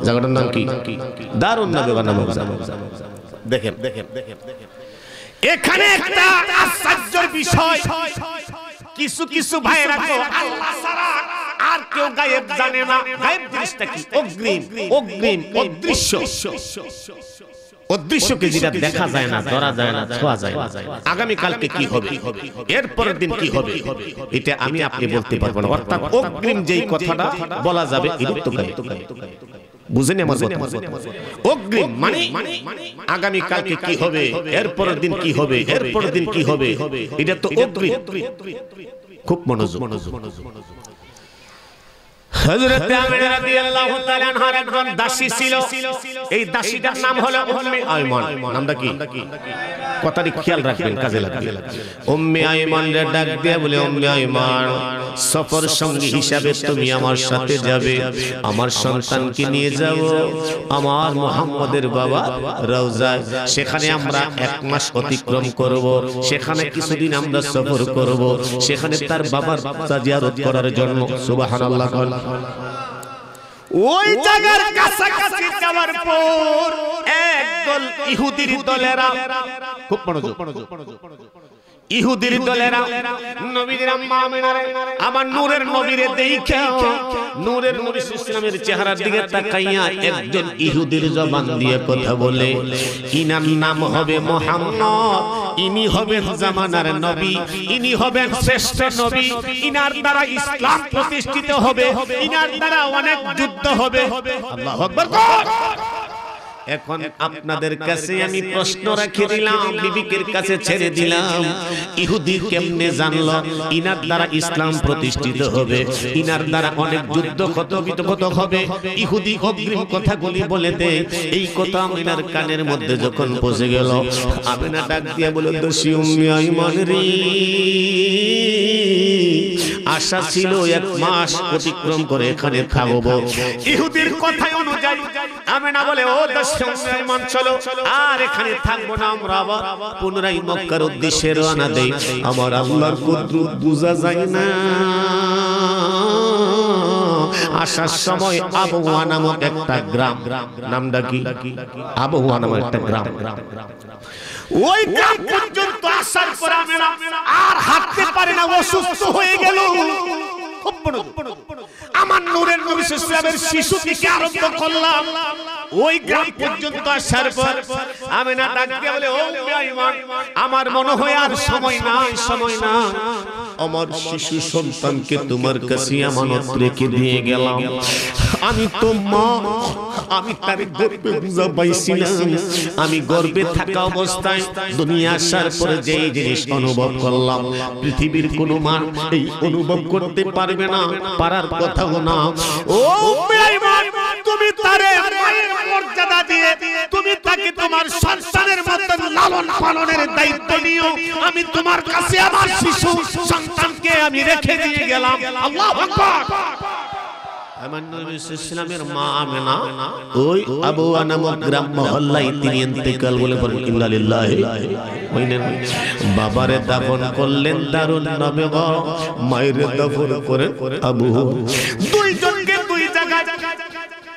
জায়গাটার নাম কি? দারুণ নবী নাম দেখেন দেখেন দেখেন এখানে একটা আশ্চর্যের বিষয়। কিছু কিছু ভাইয়েরা তো আল্লাহ ছাড়া আর কেউ গায়েব জানে না। গায়েব জিনিসটা কি? অগ্রিম অগ্রিম অদৃশ্য। অদৃশ্যকে যেটা দেখা যায় না ধরা যায় না ছোঁয়া যায় না। আগামী কালকে কি হবে? এর পরের দিন কি হবে? এটা আমি আপনি বলতে পারব না। অর্থাৎ অগ্রিম যেই কথাটা বলা যাবে এটা তো গায়েব বুঝেনি আমার অগ্রিম মানে? আগামী কালকে কি হবে? এর পরের দিন কি হবে? এরপর দিন কি হবে? এটা তো অগ্রিম। খুব মনোযোগ। হযরত আমিনা রাদিয়াল্লাহু তাআলা আনহার একজন দাসী ছিল। এই দাসীটার নাম হলো উম্মে আইমান। নামটা কি? কথাটি খেয়াল রাখবেন কাজে লাগবে উম্মে আইমান রে ডাক দিয়ে বলে উম্মে আইমান সফর সঙ্গী হিসাবে তুমি আমার সাথে যাবে আমার সন্তানকে নিয়ে যাব আমার মোহাম্মদের বাবা রওজায় সেখানে আমরা এক মাস অতিক্রম করব সেখানে কিছুদিন আমরা সফর করব সেখানে তার বাবার জিয়ারত করার জন্য সুবহানাল্লাহ। ওই জায়গার কাছাকাছি যাওয়ার পর একদল ইহুদির দলেরা খুব মনোযোগ ইহুদির দলেরা নবীর আম্মা আমিনারে আমার নূরের নবীরে দেইখা নূরের নবী ইসলামের চেহারার দিকে তাকাইয়া একজন ইহুদির জবান দিয়ে কথা বলে ইনার নাম হবে মোহাম্মদ। ইনি হবেন জামানার নবী। ইনি হবেন শ্রেষ্ঠ নবী। ইনার দ্বারা ইসলাম প্রতিষ্ঠিত হবে। ইনার দ্বারা অনেক যুদ্ধ হবে। আল্লাহু আকবার। এখন আপনাদের কাছে আমি প্রশ্ন রেখে দিলাম বিবিকের কাছে ছেড়ে দিলাম। ইহুদি কেমনে জানলো? ইনার দ্বারা ইসলাম প্রতিষ্ঠিত হবে। ইনার দ্বারা অনেক যুদ্ধ কত বিতকত হবে। ইহুদি অগ্রিম কথাগুলি বলে দে। এই কথা আমিনার কানের মধ্যে যখন পৌঁছে গেল আমিনা ডাক দিয়ে বলে দোষী উম্মি আইমান রে। আশা ছিল এক মাস অতিক্রম করে এখানে থাকব। ইহুদির কথায় অনুযায়ী আমিনা বলে ও দশমান চলো আর এখানে থাকব না আমরা আবার। পুনরায় মক্কার উদ্দেশ্যে রওনা দেই। আমার আল্লাহর কুদরত বুঝা যায় না। আসার সময় আবহাওয়া নামক একটা গ্রাম। নামটা কি? আবহাওয়া নামক একটা গ্রাম। ওই গ্রাম পর্যন্ত আসার পর আমি আর হাঁটতে পারি না, অসুস্থ হয়ে গেল। আমার নূরের নবী ইসলামের শিশু থেকে আরম্ভ করলাম। ওই গ্রাম পর্যন্ত আসার পর আমি না ডাক বলে, ও আমার মনে হয় আর সময় নাই, সময় না আমার শিশু সন্তানকে তোমার কাছে আমানত রেখে দিয়ে গেলাম। আমি তো মা আমি তার গর্বে বুঝা পাইছিলাম আমি গর্বে থাকা অবস্থায় দুনিয়া আসার পরে যেই জিনিস অনুভব করলাম পৃথিবীর কোনো মা এই অনুভব করতে পারবে না পারার কথাও না। ও তুমি তারে মর্যাদা দিয়ে তুমি তাকে তোমার সন্তানের মতন লালন পালনের দায়িত্ব নিও আমি তোমার কাছে আমার শিশু সন্তানকে আমি রেখে দিয়ে গেলাম। আল্লাহ আকবার। ইসলামের মা আমেনা ওই আবু গ্রাম মহল্লায় তিনি ইন্তেকাল বলে বাবারে দাফন করলেন দারুণ নবে গো মায়ের দাফন করে আবু।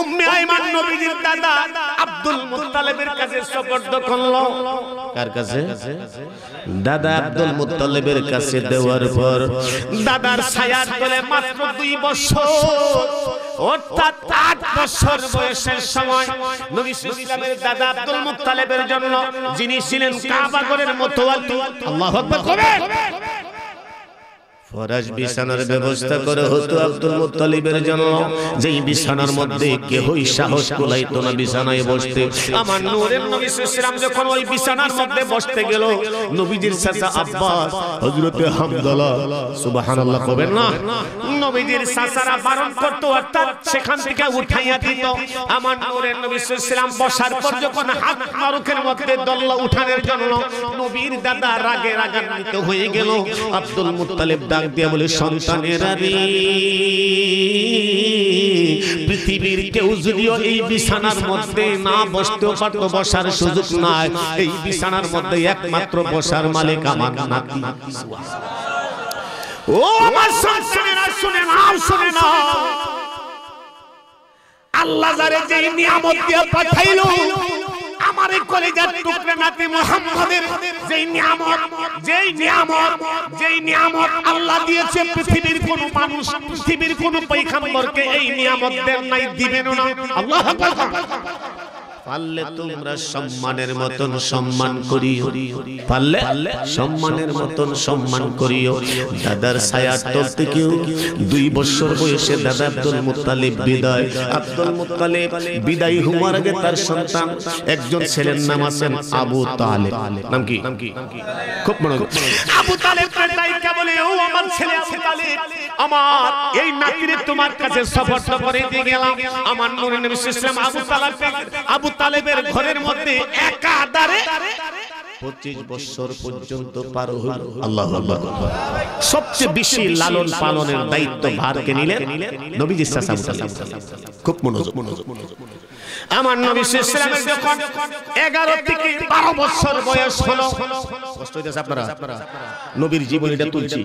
উম্মে আইমান দাদা আব্দুল মুত্তালিবের কাছে দেওয়ার পর দাদার ছায়ার তলে মাত্র দুই বছর, অর্থাৎ আট বছর বয়সের সময় দাদা আব্দুল মুত্তালিবের জন্য যিনি ছিলেন কাবাগরের মতোয়ালি, আল্লাহু আকবার কবে? ফরাজ বিছানার ব্যবস্থা করে হতো আব্দুল মুত্তালিবের জন্য যেই বিছানার মধ্যে কেহই সাহস কুলাইতো না বিছানায় বসতে। আমার নূরের নবী সাল্লাল্লাহু যখন ওই বিছানার মধ্যে বসতে গেল নবীজির চাচা আব্বাস হযরতে হামদালা সুবহানাল্লাহ কবেন না? নবীজির চাচারা বারণ করতো অর্থাৎ সেখান থেকে উঠাইয়া দিত। আমার নূরের নবী সাল্লাল্লাহু বসার পর যখন হাত মারুকের মধ্যে দল্লা উঠানোর জন্য নবীর দাদা রাগে রাগান্বিত হয়ে গেল। আব্দুল মুত্তালিব ডাক দিয়ে বলে সন্তানেরা রে। পৃথিবীর কেউ যদিও এই বিছানার মধ্যে না বসতেও পারতো বসার সুযোগ নাই। এই বিছানার মধ্যে একমাত্র বসার মালিক আমার নাতি। ও আমার সন্তানেরা শুনে নাও শুনে নাও। আল্লাহ যারে যে নিয়ামত দিয়ে পাঠাইলো আমার এই কলেজার টুকরা নাতি মুহাম্মাদের, যেই নিয়ামত যেই নিয়ামত যেই নিয়ামত আল্লাহ দিয়েছে পৃথিবীর কোন মানুষ, পৃথিবীর কোন পৈখাম্বরকে এই নিয়ামত দেন নাই দিবেন না। আল্লাহ পারলে তোমরা সম্মানের মতন সম্মান করিও। পারলে সম্মানের মতন সম্মান করিও। দাদার ছায়া তল থেকেও দুই বছর বয়সে দাদা আব্দুল মুত্তালিব বিদায়। আব্দুল মুত্তালিব বিদায় হওয়ার আগে তার সন্তান একজন ছেলের নাম আছেন আবু তালেব। নাম কি? খুব মনোযোগ আবু তালেব বলে ও আমার ছেলে আবু তালেব আমার এই নাতিরে তোমার কাছে সফর করে দিয়ে গেলাম। আমার নূরের নবী সাল্লাল্লাহু আবু তালেব আবু তালেবের ঘরের মধ্যে একা পঁচিশ বছর পর্যন্ত পার হইল আল্লাহ আল্লাহ সবচেয়ে বেশি লালন পালনের দায়িত্ব ভারকে নিলেন নবীজি খুব মনোযোগ মনোযোগ। আমার নবী ইসলামের যখন এগারো থেকে বারো বছর বয়স হলো কষ্ট হইতেছে আপনারা নবীর জীবনীটা তুলছি।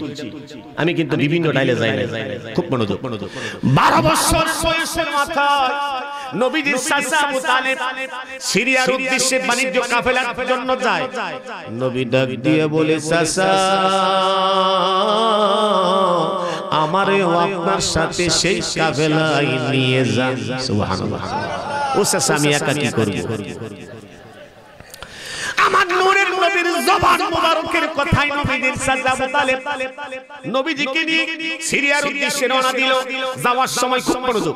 আমি কিন্তু বিভিন্ন ডাইলে যাই না খুব মনোযোগ। মনোযোগ। বারো বছর বয়সের মাথায় নবীজির চাচা আবু তালেব সিরিয়ার উদ্দেশ্যে বাণিজ্য কাফেলার জন্য যায়। নবী ডাক দিয়ে বলে চাচা আমারেও আপনার সাথে সেই কাফেলায় নিয়ে যান। সুবহানাল্লাহ। ও চাচা একা কি করব? আমার নূরের নবীর জবান মুবারকের কথাই নবীজির চাচা আবু তালেব নবীজিকে নিয়ে সিরিয়ার উদ্দেশ্যে রওনা দিল। যাওয়ার সময় খুব মনোযোগ।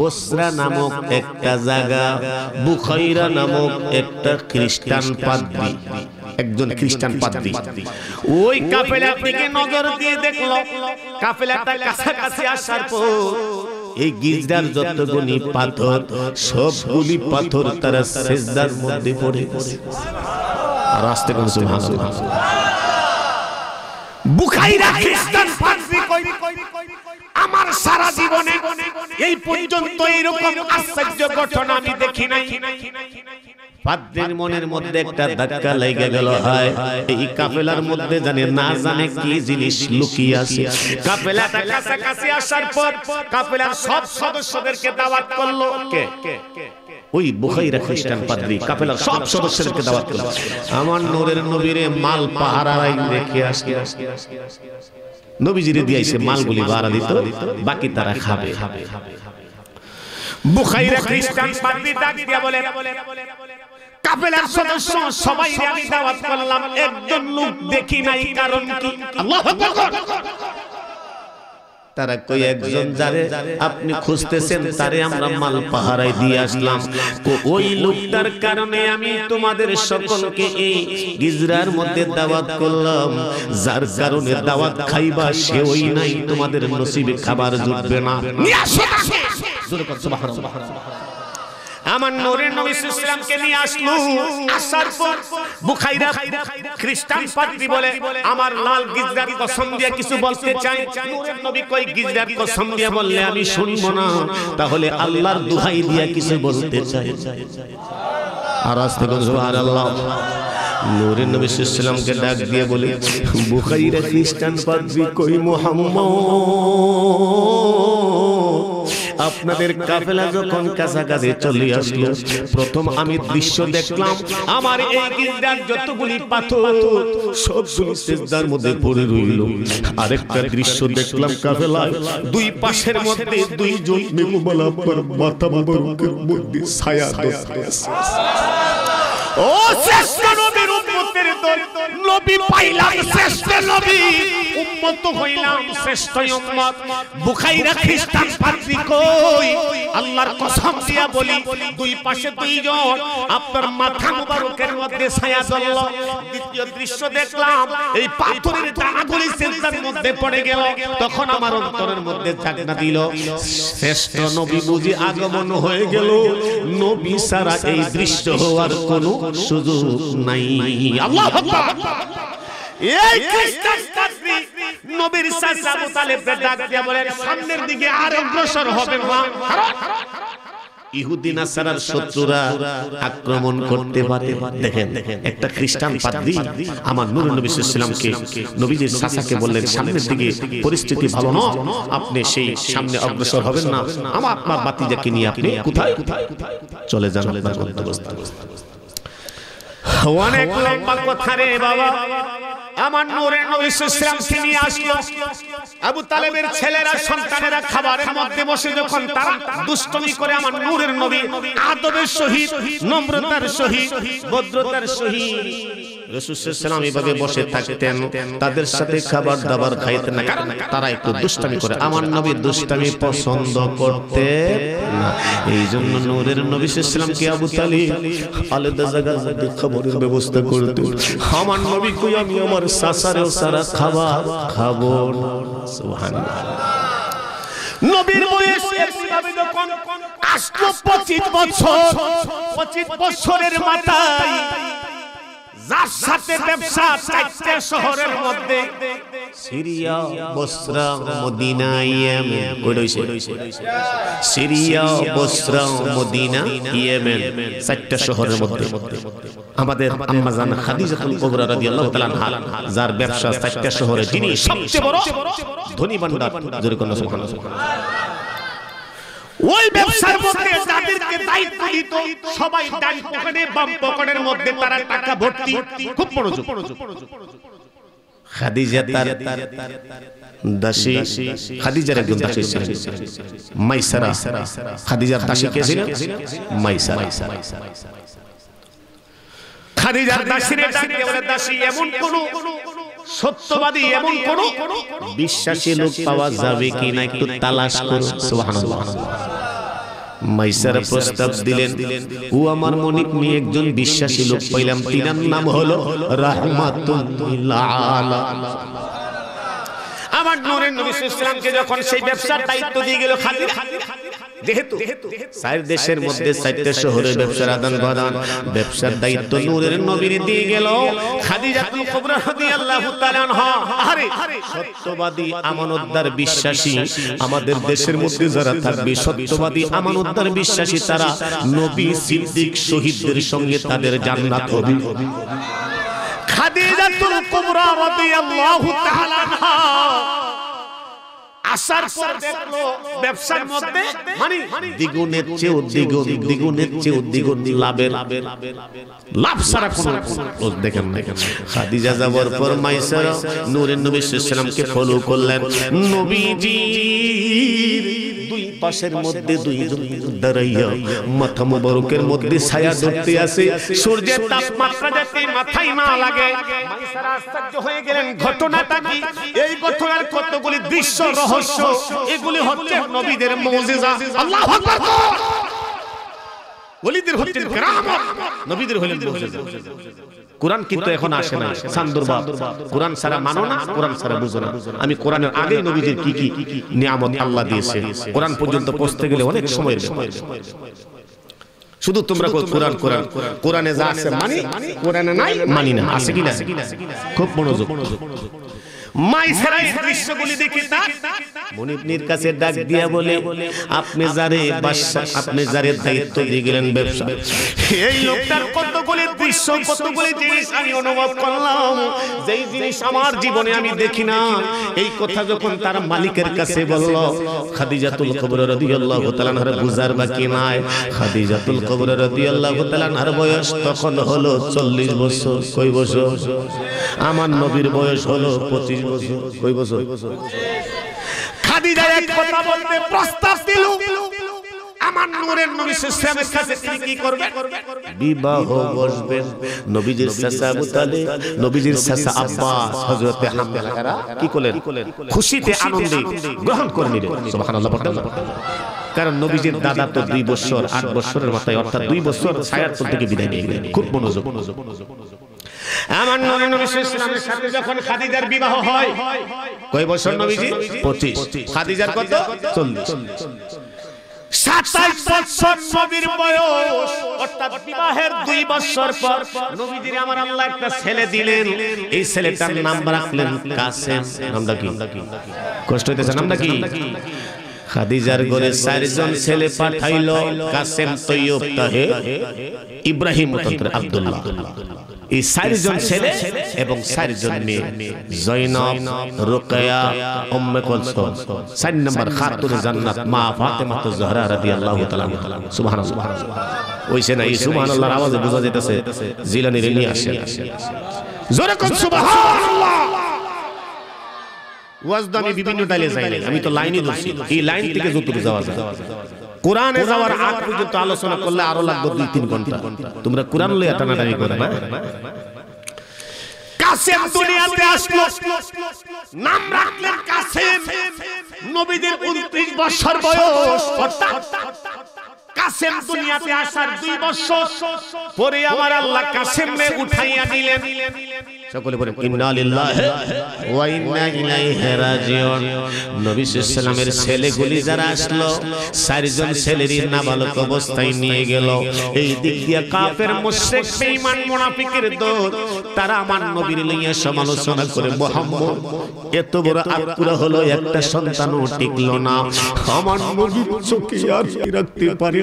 বসরা নামক একটা জায়গা বুখাইরা নামক একটা খ্রিস্টান পাদ্রী। একজন খ্রিস্টান পাদ্রী। ওই কাফেলার দিকে নজর দিয়ে দেখল। কাফেলাটা কাছাকাছি আসার পর এই গির্জার যতগুলি পাথর সবগুলি পাথর তারা সেজদার মধ্যে পড়ে আর আসতে কোন বুখাইরা সারা জীবনে এই পর্যন্ত এরকম আশ্চর্য ঘটনা আমি দেখি নাই। পাদ্রের মনের মধ্যে একটা ধাক্কা লেগে গেল হয় এই কাফেলার মধ্যে জানে না জানে কি জিনিস লুকিয়ে আছে। কাফেলাটা কাছাকাছি আসার পর কাফেলার সব সদস্যদেরকে দাওয়াত করল। কে? ওই বুখাইরা খ্রিস্টান পাদ্রী কাফেলার সব সদস্যদেরকে দাওয়াত করল। আমার নূরের নবীরে মাল পাহারায় রেখে আসে নবীজিরে দিয়েছে মালগুলি ভাড়া দিত বাকি তারা খাবে। বুখাইরা খ্রিস্টান পাদ্রি ডাক দিয়া বলে কাফেলার সদস্য সবাই আমি দাওয়াত করলাম একজন লোক দেখি নাই কারণ কি? আল্লাহু আকবার। তারা কই একজন যারে আপনি খুঁজতেছেন তারে আমরা মাল পাহারাই দিয়ে আসলাম। ওই লোকটার কারণে আমি তোমাদের সকলকে এই গিজরার মধ্যে দাওয়াত করলাম। যার কারণে দাওয়াত খাইবা সে ওই নাই তোমাদের নসিবে খাবার জুটবে না। জোরে কর সুবহানাল্লাহ। আমার নূরের নবী ইসলামকে নিয়ে আসলো। আসার পর বুখাইরা খ্রিস্টান পাদ্রী বলে আমার লাল গিজরার কসম দিয়ে কিছু বলতে চাই? নূরের নবী কই গিজরার কসম দিয়ে বললে আমি শুনব না। তাহলে আল্লাহর দুহাই দিয়ে কিছু বলতে চাই। আর আসতে কোন সুবহানাল্লাহ। নূরের নবী ইসলামকে ডাক দিয়ে বলে বুখাইরা খ্রিস্টান পাদ্রী কই মুহাম্মদ? আপনাদের কাফেলা যখন কাছাকাছি চলে আসলো, প্রথম আমি দৃশ্য দেখলাম, আমার এই গির্জার যতগুলি পাথর, সবগুলি সেজদার মধ্যে পড়ে রইল। আরেকটা দৃশ্য দেখলাম কাফেলায়, দুই পাশের মধ্যে দুইজন মেঘমাল আপনার মাথা মুবারকের মধ্যে ছায়া ধরতে আছে ও শ্রেষ্ঠ নবীর উম্মতের দল, নবী পাইলাম শ্রেষ্ঠ নবী। উম্মত হইলাম শ্রেষ্ঠ উম্মত। বুখাইরা খ্রিস্টান পাত্রী কই? আল্লাহর কসম দিয়া বলি দুই পাশে দুইজন আপনার মাথা মুবারকের মধ্যে ছায়া জ্বলল। দ্বিতীয় দৃশ্য দেখলাম এই পাথরের দানাগুলি সেজদার মধ্যে পড়ে গেল। তখন আমার অন্তরের মধ্যে জাগনা দিল। শ্রেষ্ঠ নবী বুঝি আগমন হয়ে গেল। নবী সারা এই দৃশ্য হওয়ার কোনো সুযোগ নাই। আল্লাহ এই খ্রিস্টান পাদ্রী নবীর চাচা আবু তালেবকে ডাক দিয়া বলেন সামনের দিকে আর অগ্রসর হবে কারণ ইহুদি নাসারার শত্রুরা আক্রমণ করতে পারে। দেখেন একটা খ্রিস্টান পাদ্রী আমার নূর নবী সাল্লামকে নবীজির চাচাকে বললেন সামনের দিকে পরিস্থিতি ভালো না আপনি সেই সামনে অগ্রসর হবেন না। আমার আপনার বাতিজাকে নিয়ে আপনি কোথায়? চলে যান আপনার গন্তব্যস্থানে। অনেক লম্বা কথা রে বাবা। আমার নূরের নবী ইসলামকে নিয়ে আসলো। আবু তালেবের ছেলেরা সন্তানেরা খাবারের মধ্যে বসে যখন তারা দুষ্টমি করে আমার নূরের নবী আদবের সহিত নম্রতার সহিত ভদ্রতার সহিত রসুলাম এভাবে বসে থাকতেন। তাদের সাথে খাবার দাবার খাইতেন তারা একটু দুষ্টামি করে। আমার নবী দুষ্টামি পছন্দ করতে এই জন্য নূরের নবী ইসলামকে আবু তালিব আলাদা জায়গার মধ্যে খাবারের ব্যবস্থা করতে আমার নবী কই আমি আমার সাসারেও সারা খাবার খাব পঁচিশ বছর পঁচিশ বছরের মাথায় যার সাথে ব্যবসা চারটে শহরের মধ্যে। Syria Basra Medina Yemen Syria Basra Medina Yemen চারটা শহরের মধ্যে। আমাদের আম্মা জান খাদিজাতুল কুবরা রাদিয়াল্লাহু তাআলা আনহা যার ব্যবসা চারটা শহরে যিনি সবচেয়ে বড় ধনী ভান্ডার জোরে কোন সুবহানাল্লাহ। ওই ব্যবসার মধ্যে যাদেরকে দায়িত্ব দিত সবাই ডান পকেটে বাম পকেটের মধ্যে তারা টাকা ভর্তি খুব মনোযোগ। খাদিজা তার দাসী খাদিজার একজন দাসী ছিলেন। মাইসারা। খাদিজার দাসী কে ছিলেন? মাইসারা। খাদিজার দাসীরে ডাক বলে দাসী এমন কোন সত্যবাদী এমন কোন বিশ্বাসী লোক পাওয়া যাবে কি না একটু তালাশ করুন। সুবহানাল্লাহ। মাইসারা প্রস্তাব দিলেন ও আমার মনিক নিয়ে একজন বিশ্বাসী লোক পাইলাম। তিনার নাম হলো রাহমাতুল আমার নরেন্দ্র নবী ইসলামকে যখন সেই ব্যবসার দায়িত্ব দিয়ে গেল খাদিজা যেহেতু চার দেশের মধ্যে চারটে শহরে ব্যবসার আদান প্রদান ব্যবসার দায়িত্ব নূরের নবীর দিয়ে গেল। খাদিজাতুল কুবরা রাদিয়াল্লাহু তাআলা আনহা। আরে সত্যবাদী আমানতদার বিশ্বাসী আমাদের দেশের মধ্যে যারা থাকবে সত্যবাদী আমানতদার বিশ্বাসী তারা নবী সিদ্দিক শহীদদের সঙ্গে তাদের জান্নাত হবে। খাদিজাতুল কুবরা রাদিয়াল্লাহু তাআলা আনহা। আসার পর দেখল ব্যবসার মধ্যে মানে। দ্বিগুণের চেয়ে দ্বিগুণ দ্বিগুণের চেয়ে দ্বিগুণ লাভের লাভ সারা কোন দেখেন না খাদিজা যাওয়ার পর মাইসারা নূরের নবী সাল্লামকে ফলো করলেন। নবীজি দুই পাশের মধ্যে দুইজন দাঁড়াইয়া মাথা মোবারকের মধ্যে ছায়া ধরতে আছে সূর্যের তাপমাত্রা যাতে মাথায় না লাগে আশ্চর্য হয়ে গেলেন ঘটনাটা কি এই ঘটনার কতগুলি দৃশ্য রহস্য এগুলি হচ্ছে নবীদের মুজিজা আল্লাহু আকবার ওলিদের হচ্ছেন কেরামত নবীদের হলেন মুজিজা কোরআন কিন্তু এখন আসে না সান্দুরবাদ কোরআন সারা মানো না কোরআন সারা বুঝো না। আমি কোরআনের আগেই নবীদের কি কি নিয়ামত আল্লাহ দিয়েছে। কোরআন পর্যন্ত পৌঁছতে গেলে অনেক সময় শুধু তোমরা কোরআন কোরআন। কোরআনে। যা আছে মানি কোরআনে নাই মানি না। আছে কি না খুব মনোযোগ। মাই সেরাই দৃশ্যগুলি দেখে তা মনিবনির কাছে ডাক দিয়া বলে আপনি যারে বাদশা আপনি যারে দায়িত্ব দিয়ে গেলেন ব্যবসা। এই লোকটার কতগুলি দৃশ্য কতগুলি জিনিস আমি অনুভব করলাম যেই জিনিস আমার জীবনে আমি দেখি না এই কথা যখন তার মালিকের কাছে বলল খাদিজাতুল কবর রাদিয়াল্লাহু তাআলা আনহার বুঝার বাকি নাই। খাদিজাতুল কবর রাদিয়াল্লাহু তাআলা বয়স তখন হলো 40 বছর। কই বছর? আমার নবীর বয়স হলো 25 বছর কই বছর? খাদিজা এক কথা বলতে প্রস্তাব দিল আমার নূরের নবী সাল্লামের কাছে তিনি কি করবেন? বিবাহ বসবেন। নবীজির চাচা আবু তালিব নবীজির চাচা আব্বাস হযরতে হামজা। কি করলেন? খুশিতে আনন্দে গ্রহণ করে নিলেন। সুবহানাল্লাহ পড়তেন কারণ নবীজির দাদা তো দুই বছর আট বছরের মাথায় অর্থাৎ দুই বছর ছায়ারপুর থেকে বিদায় নিয়ে গেলেন। খুব মনোযোগ। আমার নবী নবী ইসলামের সাথে যখন খাদিজার বিবাহ হয় কয় বছর নবীজি? 25 খাদিজার কত? 40 সাতাইশ বছর নবীর বয়স। অর্থাৎ বিবাহের দুই বছর পর নবীজির আমার আল্লাহ একটা ছেলে দিলেন। এই ছেলেটার নাম রাখলেন কাসেম। নামটা কি? কষ্ট হইতেছে নামটা কি? খাদিজার ঘরে চারজন ছেলে পাঠাইল কাসেম তৈয়ব তাহে ইব্রাহিম তন্ত্র আব্দুল্লাহ। এই চারজন ছেলে এবং চারজন মেয়ে জৈনব রুকায়া উম্মে কুলসুম। চার নম্বর খাতুনে জান্নাত মা ফাতেমা তো জহরা রাদিয়াল্লাহু তাআলা সুবহানাল্লাহ। ওইছে না এই সুবহানাল্লাহর আওয়াজে বোঝা যাইতেছে জিলানি রে নিয়ে আসে জোরে কোন সুবহানাল্লাহ। ওয়াজ তো আমি বিভিন্ন ডালে যাই নাই, আমি তো লাইনই ধরছি। এই লাইন থেকে যতটুকু যাওয়া যায়। কোরআনে যাওয়ার আগ পর্যন্ত আলোচনা করলে আরও লাগবে দুই তিন ঘণ্টা। তোমরা কোরআন লইয়া টানাটানি করে না কাসেম দুনিয়াতে আসলো। নাম রাখলেন কাসেম। নবীদের 29 বছর বয়স। অর্থাৎ কাসেম দুনিয়াতে আসার দুই বছর পরে আমার আল্লাহ কাসেমে উঠাইয়া দিলেন সকলে বলেন ইন্না লিল্লাহি ওয়া ইন্না ইলাইহি রাজিউন। নবী সাল্লামের ছেলেগুলি যারা আসলো চারজন ছেলেরই নাবালক অবস্থায় নিয়ে গেল। এই দিক দিয়া কাফের মুশরিক বেঈমান মুনাফিকের দল তারা আমার নবীর লইয়া সমালোচনা করে মোহাম্মদ এত বড় আকুরা হলো একটা সন্তানও টিকলো না। আমার নবীর চোখে আর রাখতে পারি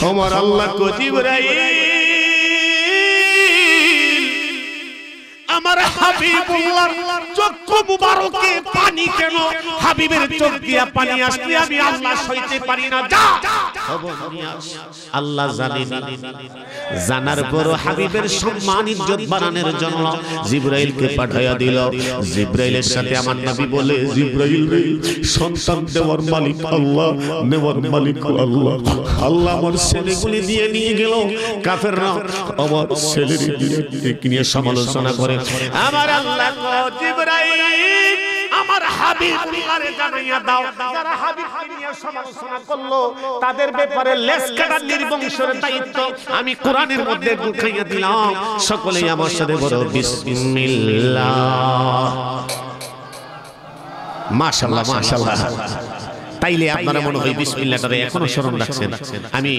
আমার আল্লাহ পানি কেন? হাবিবের চোখ দিয়া পানি আসলে আমি আল্লাহ সইতে পারি না। যা! খবর আল্লাহ জানেন। জানার পর হাবিবের সম্মান ইজ্জত বাড়ানোর জন্য জিব্রাইলকে দিল। জিব্রাইলের সাথে আমার নবী বলে জিব্রাইল সন্তান দেওয়ার মালিক আল্লাহ নেওয়ার মালিক আল্লাহ। আল্লাহ। আমার ছেলেগুলি দিয়ে নিয়ে গেল। কাফেররা আমার ছেলের নিয়ে সমালোচনা করে। আমার আল্লাহ জিব্রাইল আমি কোরআনের মধ্যে ঢুকাইয়া দিলাম। সকলেই আমার সাথে বড় বিসমিল্লাহ। মাশাআল্লাহ মাশাআল্লাহ। তাইলে আপনারা মনে হয় বিসমিল্লাহটারে এখনও স্মরণ রাখছেন। আমি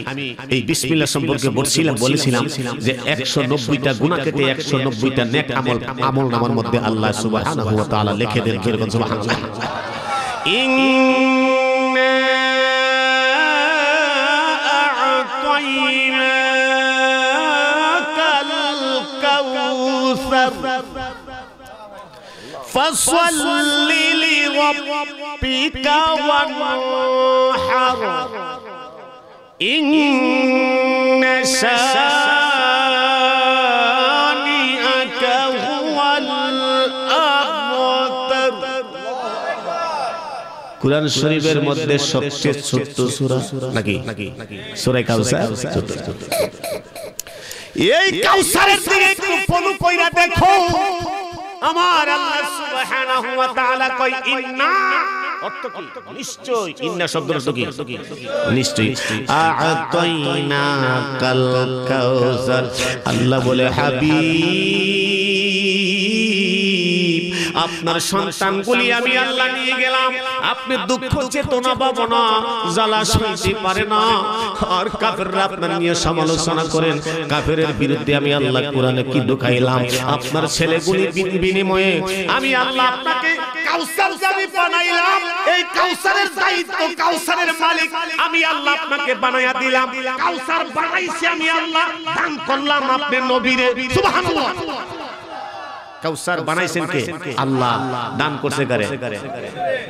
এই বিসমিল্লাহ সম্পর্কে বলছিলাম বলেছিলাম যে 190টা গুনাহ কেটে 190টা নেক আমল আমল নামার মধ্যে আল্লাহ তাআলা লিখে দেন কীরকম সুবহানাল্লাহ ইন্না আ'তাইনাকাল কাউসার فصل لربك وانحر إن شانئك هو الأبتر কোরআন শরীফের মধ্যে সবচেয়ে ছোট্ট সূরা নাকি সূরা কাউসার ছোট্ট এই কাউসারের দিকে একটু ফলো কইরা দেখো আমার আল্লাহ সুবহানাহু ওয়া তাআলা কয়, ইন্না অর্থ কি? নিশ্চয়, ইন্না শব্দের অর্থ কি? নিশ্চয় আআতাইনা কাল কাউসার। আল্লাহ বলে, হাবিব। আপনার সন্তানগুলি আমি আল্লাহ নিয়ে গেলাম। আপনি দুঃখ চেতনা পাবো না জ্বালা সইতে পারে না। আর কাফেররা আপনার নিয়ে সমালোচনা করেন। কাফেরের বিরুদ্ধে আমি আল্লাহ কোরআনে কি ঢুকাইলাম? আপনার ছেলেগুলি বিন- বিনিময়ে আমি আল্লাহ আপনাকে কাউসার আমি বানাইলাম। এই কাউসারের দায়িত্ব কাউসারের মালিক আমি আল্লাহ আপনাকে বানায়া দিলাম। কাউসার বানাইছি আমি আল্লাহ। দান করলাম আপনি নবীরে। সুবহানাল্লাহ। কাউসার বানাইছেন কে? আল্লাহ। দান করছে কারে?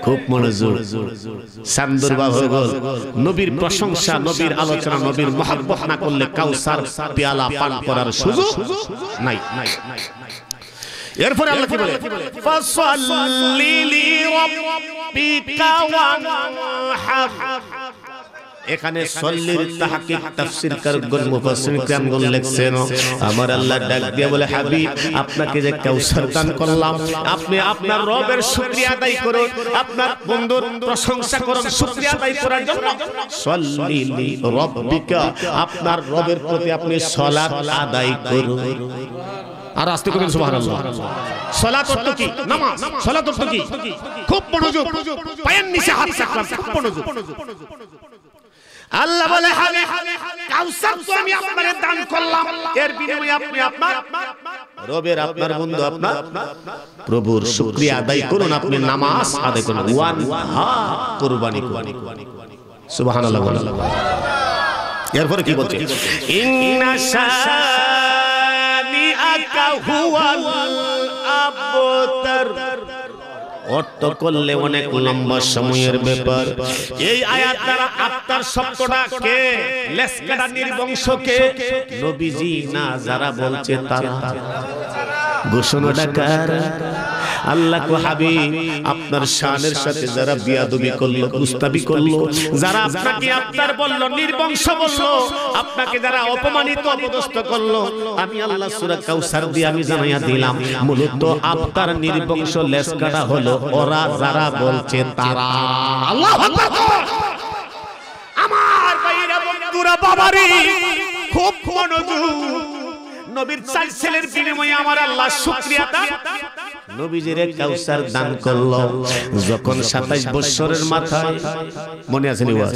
খুব মনোযোগ। সান্দুর বাবু নবীর প্রশংসা নবীর আলোচনা নবীর মহব্বত না করলে কাউসার পেয়ালা পান করার সুযোগ নাই। এরপরে আল্লাহ কি বলে? ফাসাল্লি লিরাব্বিকা ওয়ানহার এখানে সল্লির তাহকিক তাফসীর কারগণ মুফাসসির কিরামগণ লিখছেন আমার আল্লাহ ডাক দিয়ে বলে হাবিব আপনাকে যে কাউসার দান করলাম আপনি আপনার রবের শুকরিয়া আদায় করুন আপনার বন্ধুর প্রশংসা করুন শুকরিয়া আদায় করার জন্য। সল্লি লি রাব্বিকা আপনার রবের প্রতি আপনি সালাত আদায় করুন। আর আস্তে করবেন সুবহানাল্লাহ। সালাত অর্থ কি? নামাজ। সালাত অর্থ কি? খুব মনোযোগ পায়ের নিচে হাত রাখলাম খুব মনোযোগ আল্লাহ বলে হাবিব কাউসার তো আমি আপনারে দান করলাম। এর বিনিময়ে আপনি আপনার রবের আপনার বন্ধু আপনার প্রভুর শুকরিয়া আদায় করুন। আপনি নামাজ আদায় করুন। ওয়ান হা কুরবানি করুন। সুবহানাল্লাহ বলেন। এরপরে কি বলছে? ইন্না শানিআকা হুয়াল আবতার অর্থ করলে অনেক লম্বা সময়ের ব্যাপার। এই আয়াত দ্বারা আত্মার শব্দটা কে? লেসকাটা নির্বংশকে নবীজি না, যারা বলছে তারা। ঘোষণাটা কার? আল্লাহ কো হাবিব, আপনার শানের সাথে যারা বিয়াদবি করল, গুস্তাবি করল, যারা আপনাকে আপনার বলল, নির্বংশ বলল, আপনাকে যারা অপমানিত, অপদস্থ করল, আমি আল্লাহ সূরা কাউসার দিয়ে আমি জানাইয়া দিলাম। মূলত আপনার নির্বংশ লেস কাটা হলো ওরা যারা বলছে তারা। আল্লাহ আমার ভাইরা বন্ধুরা বাবারে খুব মনোযোগ। নবীর চার ছেলের বিনিময়ে আমার আল্লাহ শুকরিয়া দান নবীজির কাউসার দান করল। যখন 27 বছরের মাথায় মনে আছে নি ওয়াজ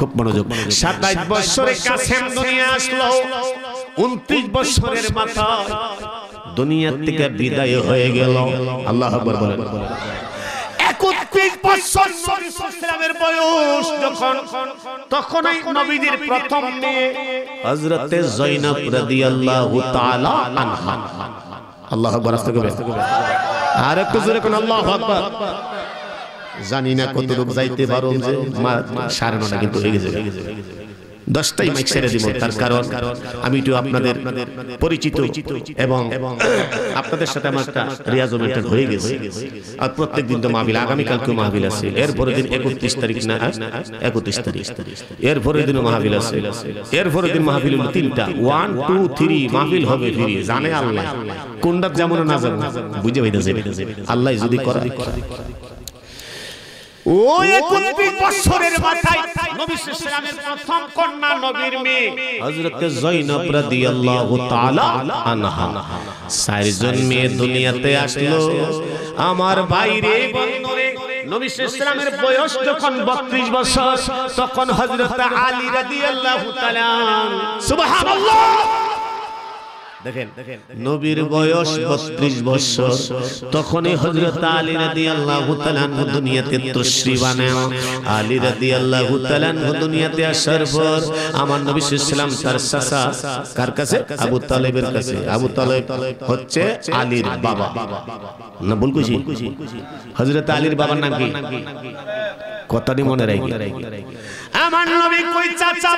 খুব মনোযোগ। 27 বছরে কাসেম দুনিয়া আসলো। 29 বছরের মাথায় দুনিয়া থেকে বিদায় হয়ে গেল। আল্লাহ আকবার বলেন। একত্রিশ বছর নবী বয়স যখন তখনই নবীদের প্রথম মেয়ে হযরতে জয়নব রাদিয়াল্লাহু তাআলা আনহা। আল্লাহু আকবার আর একটু জোরে কোন আল্লাহু আকবার। জানি না কতটুকু যাইতে পারো যে সাড়ে নটা কিন্তু হয়ে গেছে। দশটাই মাইক ছেড়ে দিব তার কারণ আমি একটু আপনাদের পরিচিত এবং [COUGHS] আপনাদের সাথে আমার একটা রিয়াজ মেন্টেন হয়ে গেছে। আর প্রত্যেক দিন তো মাহবিল আগামীকালকেও মাহবিল আছে। এর পরের দিন একত্রিশ তারিখ না একত্রিশ তারিখ। এর পরের দিনও মাহবিল আছে। এর পরের দিন মাহবিল তিনটা। ওয়ান টু থ্রি মাহবিল হবে ফ্রি। জানে আল্লাহ। কোনটা যেমন না যাব বুঝে পাইতেছে। আল্লাহ যদি করা ও 31 বছরের মাথায় নবী সাল্লাল্লাহু প্রথম কন্যা নবীর মেয়ে। হযরত জয়নব রাদিয়াল্লাহু তাআলা আনহা। চারজন মেয়ে দুনিয়াতে আসলো। আমার বাইরে বন্ধুরে নবী সাল্লাল্লাহু বয়স যখন 32 বছর তখন হযরত আলী রাদিয়াল্লাহু তাআলা সুবহানাল্লাহ! দেখেন নবীর বয়স বত্রিশ বছর। তখনই হজরত আলী রাদি আল্লাহ দুনিয়াতে তশ্রিবানে আলী রাদি আল্লাহ দুনিয়াতে আসার পর আমার নবী সাল্লাম তার চাচা কার কাছে? আবু তালেবের কাছে। আবু তালেব হচ্ছে আলীর বাবা। না বল কুছি হজরত আলীর বাবার নাম কি? কথাটি মনে রাখি। আমার নবী কই চাচা?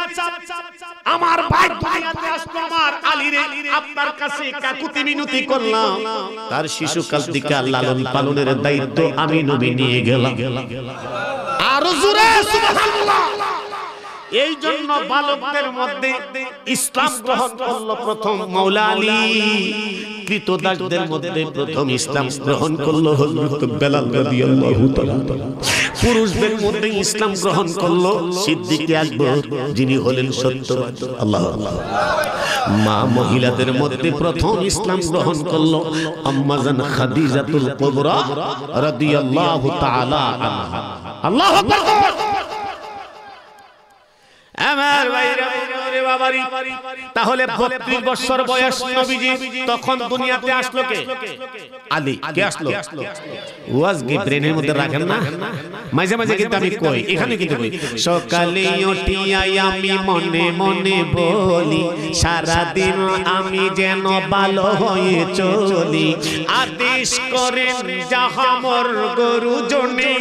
আমার ভাই দুনিয়াতে আসলো আমার আলীরে। আপনার কাছে কাকুতি মিনতি করলাম। তার শিশুকাল থেকে লালন পালনের দায়িত্ব আমি নবী নিয়ে গেলাম। আরও জোরে সুবহানাল্লাহ। এই জন্য বালকদের মধ্যে ইসলাম গ্রহণ করল প্রথম মাওলা আলী। কৃতদাসদের মধ্যে প্রথম ইসলাম গ্রহণ করল হযরত বেলাল রাদিয়াল্লাহু তাআলা। পুরুষদের মধ্যে ইসলাম গ্রহণ করল সিদ্দিক আকবর যিনি হলেন সত্যবাদী আল্লাহ। মা মহিলাদের মধ্যে প্রথম ইসলাম গ্রহণ করল আম্মাজান খাদিজাতুল কুবরা রাদিয়াল্লাহু তাআলা আনহা। আল্লাহু আকবার। আমার ভাইরা বাবারি। তাহলে 32 বছর বয়স নবীজি তখন দুনিয়াতে আসলো কে? আলী কে আসলো? ওয়াজ কি ব্রেনের মধ্যে রাখেন না? মাঝে মাঝে কিন্তু আমি কই? এখানে কিন্তু কই? সকালে উঠিয়া আমি মনে মনে বলি সারা দিন আমি যেন ভালো হয়ে চলি। আদেশ করেন যাহামর গরু জনে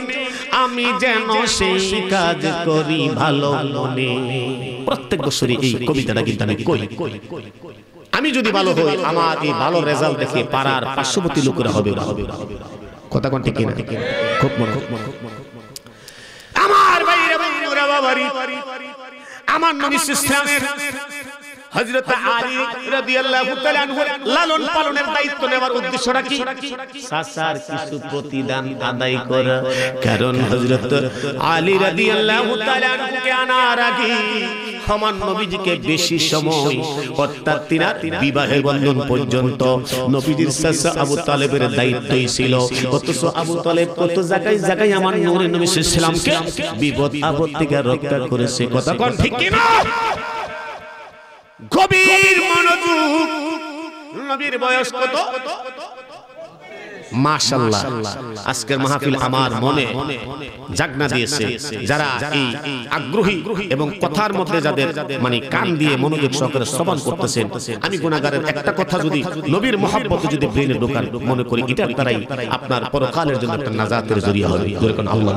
আমি যেন সেই কাজ করি ভালো মনে। প্রত্যেক বছরই এই কবিতাটা কিন্তু আমি কই? আমি যদি ভালো হই আমার এই ভালো রেজাল্ট দেখে পাড়ার পার্শ্ববর্তী লোকেরা হবে। কথা কোন ঠিক খুব মনে আমার ভাইরা বন্ধুরা বাবারি। আমার নবী ইসলামের হযরত আলী রাদিয়াল্লাহু তাআলা আনহু লালন পালনের দায়িত্ব নেওয়ার উদ্দেশ্যটা কি? সাসার কিছু প্রতিদান আদায় করা। কারণ হযরত আলী রাদিয়াল্লাহু তাআলা আনহুকে আনার আগে আমার নবীজিকে বেশি সময়, অর্থাৎ তিনার বিবাহের বন্ধন পর্যন্ত নবীজির সাসা আবু তালেবের দায়িত্বই ছিল। অথচ আবু তালেব কত জায়গায় জায়গায় আমার নূরে নবী সাল্লামকে বিপদ আপদ থেকে রক্ষা করেছে কথা কোন ঠিক কি না গভীর মনোযোগ। নবীর বয়স কত? মাশাল্লাহ আজকের মাহফিল আমার মনে জাগনা দিয়েছে। যারা এই আগ্রহী এবং কথার মধ্যে যাদের মানে কান দিয়ে মনোযোগ সহকারে শ্রবণ করতেছেন। আমি গুণাগারের একটা কথা যদি নবীর মহাব্বতে যদি ব্রেনে ঢোকান মনে করি এটার দ্বারাই আপনার পরকালের জন্য একটা নাজাতের জরিয়া হবে। জোরে কোন আল্লাহ।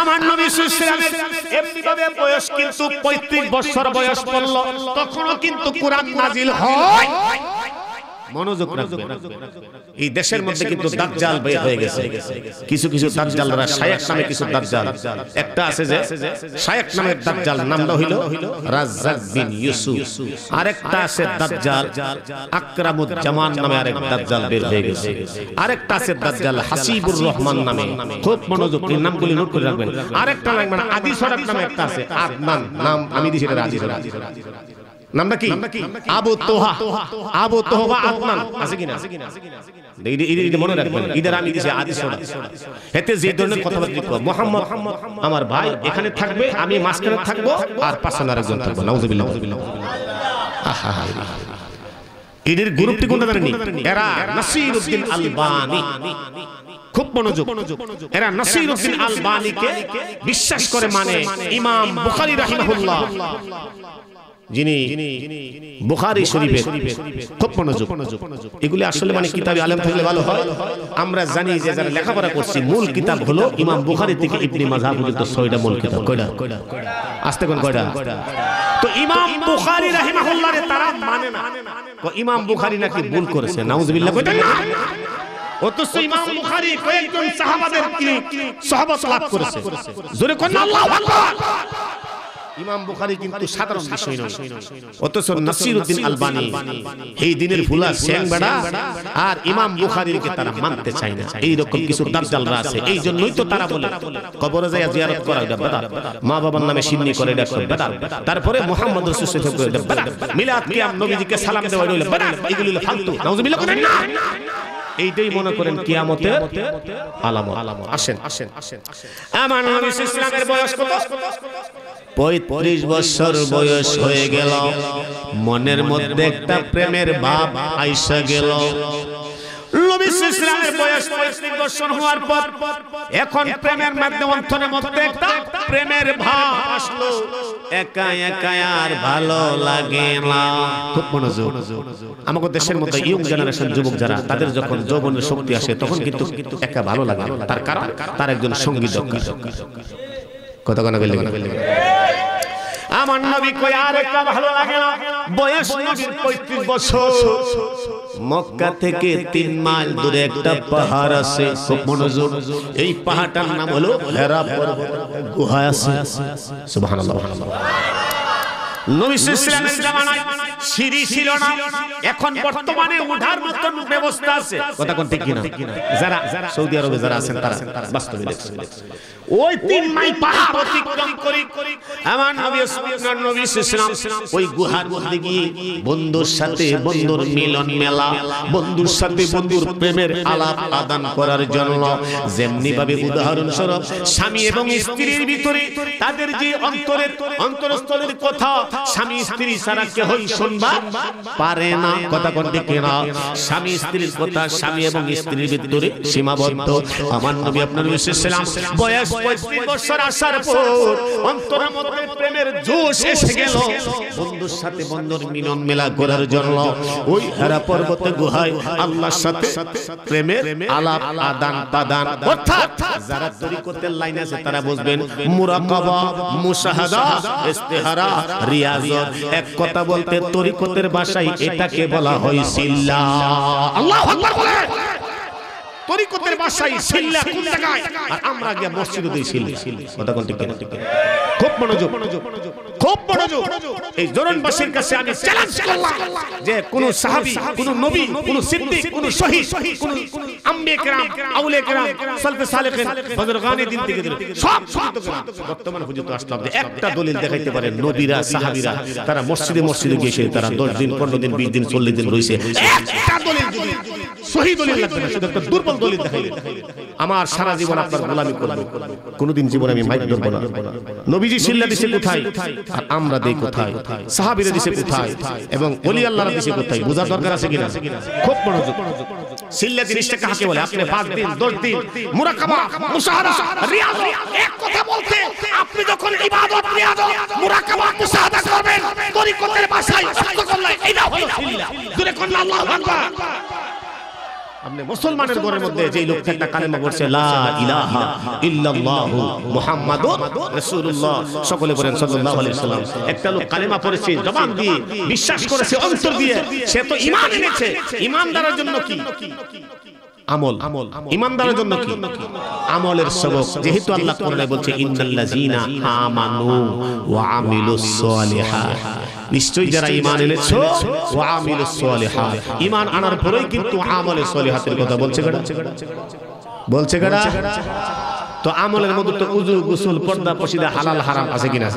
আমার নবী সুসলামের এমনি ভাবে বয়স কিন্তু 35 বছর বয়স পড়ল। তখনও কিন্তু কোরআন নাজিল হয়। মনোযোগ রাখবেন। এই দেশের মধ্যে কিন্তু দাজ্জাল বের হয়ে গেছে। কিছু কিছু দাজ্জালরা শায়েখ নামে কিছু দাজ্জাল। একটা আছে যে শায়েখ নামের দাজ্জাল নামটা হইল রাজ্জাক বিন ইউসুফ। আরেকটা আছে দাজ্জাল। আকরামুজ জামান নামে আরেক দাজ্জাল বের হয়ে গেছে। আরেকটা আছে দাজ্জাল হাসিবুর রহমান নামে। খুব মনোযোগ এই নামগুলি নোট করে রাখবেন। আরেকটা নাম মানে আদি সরাব নামে একটা আছে। আদনান নাম আমি দিছি এটা আদি সরাব নামটা কি? আবু তোহা। আবু তোহা। আদনান। আছে কিনা? এই- এই- এই- মনে রাখবেন। ইদার আমি দিছি আদি সোনা এতে যে ধরনের কথাবার্তা করব মোহাম্মদ আমার ভাই এখানে থাকবে আমি মাঝখানে থাকব আর পাশান আরেকজন থাকব। নাউজুবিল্লাহ আহা এদের গ্রুপটি কোনটা জানেন এরা নাসিরউদ্দিন আলবানি। খুব মনোযোগ। এরা নাসিরউদ্দিন আলবানিকে বিশ্বাস করে মানে ইমাম বুখারী রাহিমাহুল্লাহ। যিনি বুখারী শরীফের খুব মনোযোগ এগুলি আসলে মানে কিতাবে আলেম থাকলে ভালো হয়। আমরা জানি যে যারা লেখাপড়া করছি, মূল কিতাব হলো ইমাম বুখারী থেকে ইবনে মাযহাব পর্যন্ত ছয়টা মূল কিতাব। কয়টা? আস্তে কোন কয়টা? তো ইমাম বুখারী রাহিমাহুল্লাহ রে তারা মানে না। কো ইমাম বুখারী নাকি ভুল করেছে? নাউজুবিল্লাহ কইতেন না অথচ ইমাম বুখারী কয়েকজন সাহাবাদের কি সহবত লাভ করেছে? জোরে কোন আল্লাহু আকবার! ইমাম বুখারী কিন্তু সাধারণ বিষয় নয় অথচ নাসিরউদ্দিন আলবানী এই দিনের ভুলা আর ইমাম বুখারীকে তারা মানতে চায় না এই রকম কিছু দাজ্জালরা আছে এই জন্যই তো তারা বলে কবরে যায় জিয়ারত করা এটা বেদাত মা বাবার নামে সিন্নি করে এটা একটা বেদাত তারপরে মুহাম্মদ রাসূল সাল্লাল্লাহু আলাইহি ওয়াসাল্লাম মিলাদ কিয়াম নবীজিকে সালাম দেওয়া বেদাত এগুলো ফালতু নাউজুবিল্লাহ করেন না এইটাই মনে করেন কিয়ামতের আলামত। আসেন। আসেন আমার নবী ইসলামের বয়স কত? পঁয়ত্রিশ বছর বয়স হয়ে গেল। মনের মধ্যে একটা প্রেমের ভাব আইসা গেল। নবী ইসলামের বয়স পঁয়ত্রিশ বছর হওয়ার পর এখন প্রেমের মধ্যে অন্তরের মধ্যে একটা প্রেমের ভাব আসলো। একা একা আর ভালো লাগে না। খুব মনোযোগ। আমাদের দেশের মধ্যে ইয়ং জেনারেশন যুবক যারা তাদের যখন যৌবনের শক্তি আসে তখন কিন্তু একা ভালো লাগে তার কারণ তার একজন সংগীত কথা কথা বললে আমার নবী কই আর একটা ভালো লাগে না? বয়স নবীর 35 বছর। মক্কা থেকে তিন মাইল দূরে একটা পাহাড় আছে, খুব মনোযোগ। এই পাহাড়টার নাম হলো হেরা পর্বত। গুহা আছে। সুবহানাল্লাহ। নবী সাল্লাল্লাহু আলাইহি জামানায় সিঁড়ি ছিল না। এখন বর্তমানে উঠার মতন ব্যবস্থা আছে। কথা কোন ঠিক কিনা? যারা সৌদি আরবে যারা আছেন তারা বাস্তবে দেখছেন ওই তিন মাইল পাহাড় অতিক্রম করে আমার নবী সুবহান নবী ওয়াসাল্লাম ওই গুহার মধ্যে গিয়ে বন্ধুর সাথে বন্ধুর মিলন মেলা, বন্ধুর সাথে বন্ধুর প্রেমের আলাপ আদান করার জন্য যেমনি ভাবে উদাহরণ স্বরূপ স্বামী এবং স্ত্রীর ভিতরে তাদের যে অন্তরের, অন্তরস্থলের কথা স্বামী স্ত্রী ছাড়া কেহই শুনবা? পারে না, কথা কেনা স্বামী, স্ত্রীর কথা স্বামী এবং স্ত্রীর ভিতরে সীমাবদ্ধ। আমার নবী আপনার বিশেষাম বয়স পঁয়ত্রিশ বছর আসার পর অন্তরের প্রেমের জোশ এসে গেল। বন্ধুর সাথে বন্ধুর মিলন মেলা করার জন্য ওই হেরা পর্বতে গুহায় আল্লাহর সাথে প্রেমের আলাপ আদান প্রদান। অর্থাৎ যারা তরিকতের লাইন আছে তারা বুঝবেন, মুরাকাবা, মুশাহাদা ইস্তেহারা রিয়াজত। এক কথা বলতে তরিকতের ভাষায় এটাকে বলা হয় সিল্লা। বলে তরিকতের ভাষায় সিল্লা কোন জায়গায় আর আমরা গিয়া মসজিদে দিই সিল্লা। কথা ঠিক কিনা? খুব মনোযোগ। খুব মনোযোগ। এই জোরনবাসীর কাছে আমি চ্যালেঞ্জ করলাম যে কোন সাহাবী কোন নবী কোন সিদ্দিক কোন শহীদ কোন আম্বে কেরাম আউলে কেরাম সালফে সালেহিন বজরগানে দিন থেকে দিল সব কেরাম বর্তমান হুজুর আসলাম যে একটা দলিল দেখাইতে পারে নবীরা সাহাবীরা। তারা মসজিদে মসজিদে গিয়েছে তারা 10 দিন 15 দিন 20 দিন 40 দিন রইছে একটা দলিল যদি সহি দলিল লাগবে না শুধু একটা দুর্বল দলিল আমার সারা জীবন আপনার গোলামি করব কোনোদিন জীবনে আমি মাইক ধরব না। নবীজি সিল্লা দিছে কোথায়? আর আমরা দেই কোথায়? সাহাবীরা দিছে কোথায়? এবং ওলি আল্লাহর দিছে কোথায়? বোঝার দরকার আছে কিনা? খুব মনোযোগ। সিল্লা জিনিসটা কাকে বলে? আপনি পাঁচ দিন দশ দিন মুরাকাবা মুশাহাদা রিয়াজ এক কথা বলতে আপনি যখন ইবাদত রিয়াজ মুরাকাবা মুশাহাদা করবেন তরিকতের ভাষায় সত্য করলে এটা হলো সিল্লা দূরে কোন আল্লাহু আকবার। মুসলমানের ঘরের মধ্যে যে লোকটা একটা কালেমা পড়ছে লা ইলাহা ইল্লাল্লাহ মুহাম্মাদুর রাসূলুল্লাহ। সকলে বলেন সাল্লাল্লাহু আলাইহি সাল্লাম। একটা লোক কালেমা পড়েছে জবান দিয়ে বিশ্বাস করেছে অন্তর দিয়ে সে তো ঈমান এনেছে। ঈমানদারের জন্য কি? আমল। ইমানদারের জন্য কি? আমলের সবক। যেহেতু আল্লাহ কোরআনে বলছে, ইন্নাল্লাযীনা আমানু ওয়া আমিলুস সালিহাত নিশ্চয়ই যারা ঈমান এনেছো ওয়া আমিলুস সালিহাত ঈমান আনার পরেই কিন্তু আমলে সলিহাতের কথা বলছে কেডা? বলছে কেডা? তো আমলের মধ্যে তো উজু, গোসল, পর্দা, পশিদা, হালাল, হারাম আছে কিনা?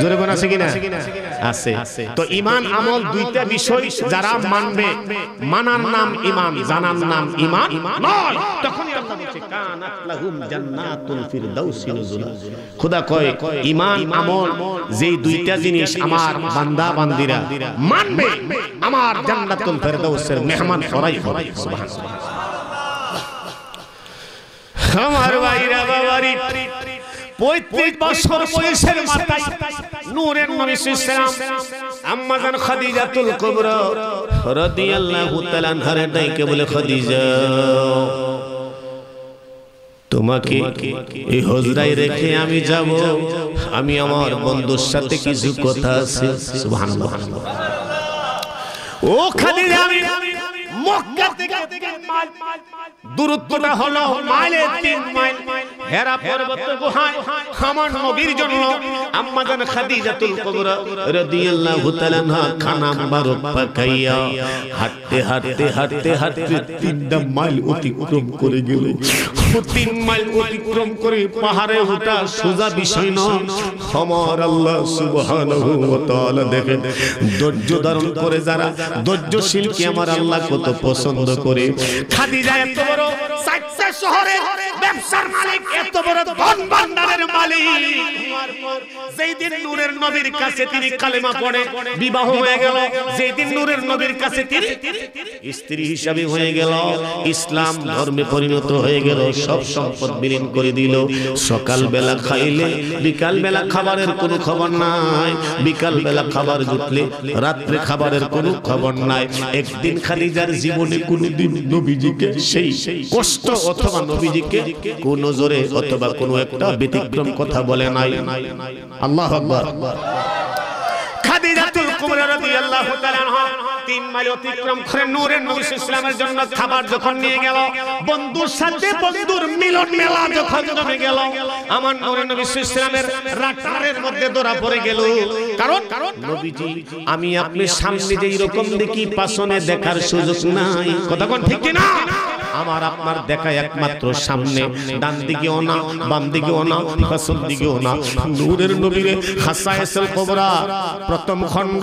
জোরে কোন আছে কিনা? আছে। তো ঈমান আমল দুইটা বিষয় যারা মানবে মানার নাম ঈমান জানার নাম নয়। খোদা কয় ঈমান আমল যেই দুইটা জিনিস আমার বান্দা বান্দিরা মানবে আমার জান্নাতুল ফিরদাউসের মেহমান হবে। সুবহানাল্লাহ। আমার ভাইরা বাবারি পঁয়ত্রিশ বছর বয়সের মাথায় নূরের নবী সাল্লাম আম্মাজান খাদিজাতুল কুবরা রাদিয়াল্লাহু তাআলা আনহারে ডাইকে বলে খাদিজা তোমাকে এই হজরায় রেখে আমি যাব। আমি আমার বন্ধুর সাথে কিছু কথা আছে। সুবহানাল্লাহ। ও খাদিজা আমি অতিক্রম করে গেল। তিন মাইল অতিক্রম করে পাহাড়ে ওঠা সোজা বিষয় নয়। আল্লাহ দেখেন, ধৈর্য ধারণ করে যারা ধৈর্যশীল কি আমার আল্লাহ কত পছন্দ করে। খাদিজা এত বড় স্ত্রী হিসাবে হয়ে গেল। ইসলাম ধর্মে পরিণত হয়ে গেল, সব সম্পদ বিলীন করে দিল। সকাল বেলা খাইলে বিকাল বেলা খাবারের কোনো খবর নাই। বিকাল বেলা খাবার জুটলে, রাত্রে খাবারের কোনো খবর নাই। একদিন খালিজার জীবনে কোনোদিন নবীজিকে সেই কষ্ট অথবা নবীজিকে কোন অথবা কোনো একটা ব্যতিক্রম কথা বলে নাই। আল্লাহ আকবার। তিন মাইল অতিক্রম করে ইসলামের জন্য খাবার যখন নিয়ে গেল, বন্ধুর সাথে বন্ধুর মিলন মেলা যখন জমে গেল, আমার নবী ইসলামের রাটারের মধ্যে ধরা পড়ে গেল। কারণ নবীজি, আমি আপনি সামনে যে এরকম দেখি, পাশনে দেখার সুযোগ নাই। কথা কোন ঠিক কি না আমার আপনার দেখা একমাত্র সামনে। ডান দিকেও না বাম দিকেও না ফসল দিকেও না। নূরের নবীরে হাসায়েসুল কুবরা প্রথম খণ্ড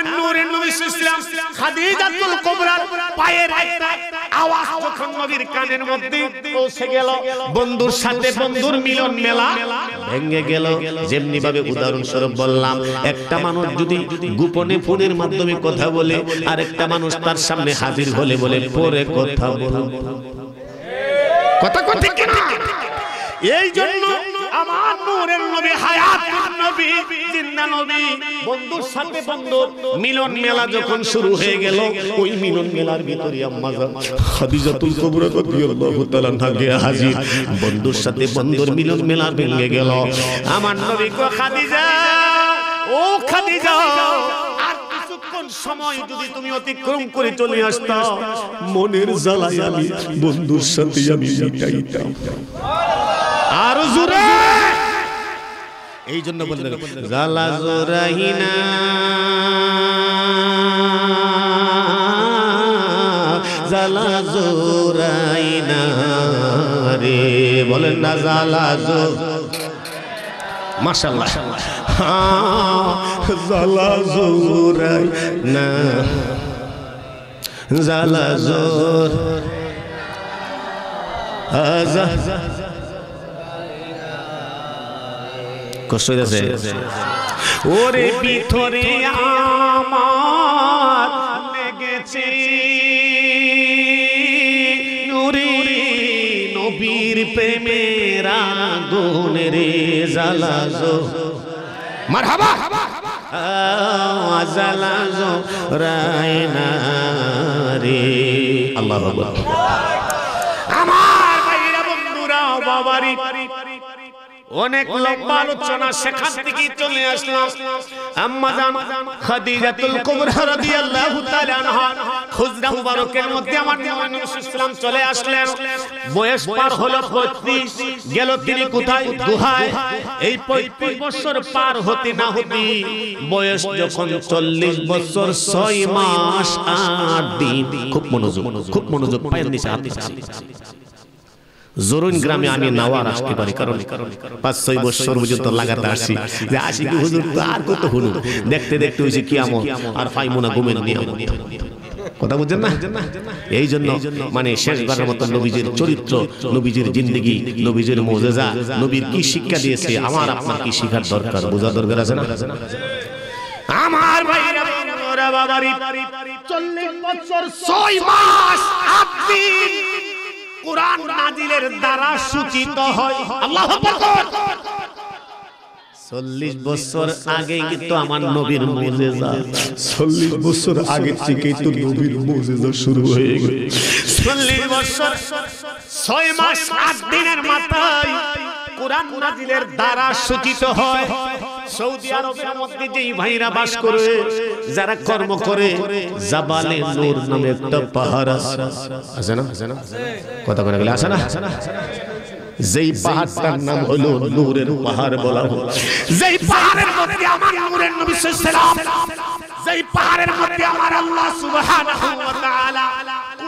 আমার নূরের নবী ইসলাম খাদিজাতুল কুবরার পায়ের একটা আওয়াজ যখন নবীর কানের মধ্যে পৌঁছে গেল বন্ধুর সাথে বন্ধুর মিলন মেলা ভেঙে গেল। যেমনি ভাবে উদাহরণ বললাম একটা মানুষ যদি গোপনে ফোনের মাধ্যমে কথা বলে আর একটা মানুষ তার সামনে হাজির হলে বলে পরে কথা কথা কথা এই জন্য আমার নূরের নবী হায়াত নবী জিন্দা নবী বন্ধুর সাথে বন্ধুর মিলন মেলা যখন শুরু হয়ে গেল ওই মিলন মেলার ভিতরে আম্মা খাদিজাতুল কুবরা রাদিয়াল্লাহু তাআলা নাগে হাজির। বন্ধুর সাথে বন্ধুর মিলন মেলা ভেঙে গেল। আমার নবী কো খাদিজা ও খাদিজা সময় যদি তুমি অতিক্রম করে চলে আসতা। মনের জ্বালায় আমি বন্ধুর সাথে আমি মিটাইতাম। আরও জোরে এই জন্য বললেন জালা জোরাহিনা জালা জোরাইনা। রে। বলেন না জালা জো মাশাআল্লাহ। জালা জোরাই না জালা জোর আজা কষ্ট হইতেছে। ওরে ভিতরে আমার লেগেছে। নবীর প্রেমের আগুন রে জ্বালাজো মারহাবা। জ্বালাজো রায়না রে আল্লাহ আমার ভাইরা বন্ধুরা বাবারি। অনেক লম্বা আলোচনা সেখান থেকে চলে আসলাম। আম্মা জান খাদিজাতুল কুবরা রাদিয়াল্লাহু তাআলা আনহা খুজরা মুবারকের মধ্যে আমার নবী ইসলাম চলে আসলেন। বয়স পার হলো 35 গেল তিনি কোথায়? গুহায়। এই 35 বছর পার হতে না হতে বয়স যখন 40 বছর 6 মাস 8 দিন। খুব মনোযোগ খুব মনোযোগ পায়ের নিচে হাত জরুন গ্রামে আমি নাওয়ার আসতে পারি কারণ পাঁচ ছয় বছর পর্যন্ত লাগাতে আসি যে আসি কি হুজুর তো আর কত হুনু দেখতে দেখতে হয়েছে কি আমল আর ফাইমোনা ঘুমের নিয়ম কথা বুঝছেন না? এই জন্য মানে শেষবারের মতো নবীজির চরিত্র নবীজির জিন্দগি নবীজির মোজেজা নবীর কি শিক্ষা দিয়েছে আমার আপনার কি শিখার দরকার বোঝা দরকার আছে না? আমার ভাইরা বাবারি চল্লিশ বছর ছয় মাস আট দিন কোরআন নাজিলের দ্বারা সূচিত হয়। আল্লাহ চল্লিশ বছর আগে কিন্তু আমার নবীর মুজেজা। চল্লিশ বছর আগে থেকেই তো নবীর মুজিজা শুরু হয়ে গেল চল্লিশ বছর ছয় মাস আট দিনের মাথায় কোরআন নাজিলের দ্বারা সূচিত হয়। সৌদি আরবের মধ্যে যেই ভাইরা বাস করে যারা কর্ম করে জাবালে নূর নামে একটা পাহাড় আছে। আছে। না? কথা বলে গেলে আছে না? যেই পাহাড়টার নাম হলো নূরের পাহাড় বলা হয় যেই পাহাড়ের মধ্যে আমার নূরের নবী সাল্লাল্লাহু আলাইহি ওয়াসাল্লাম যেই পাহাড়ের মধ্যে আমার আল্লাহ সুবহানাহু ওয়া তাআলা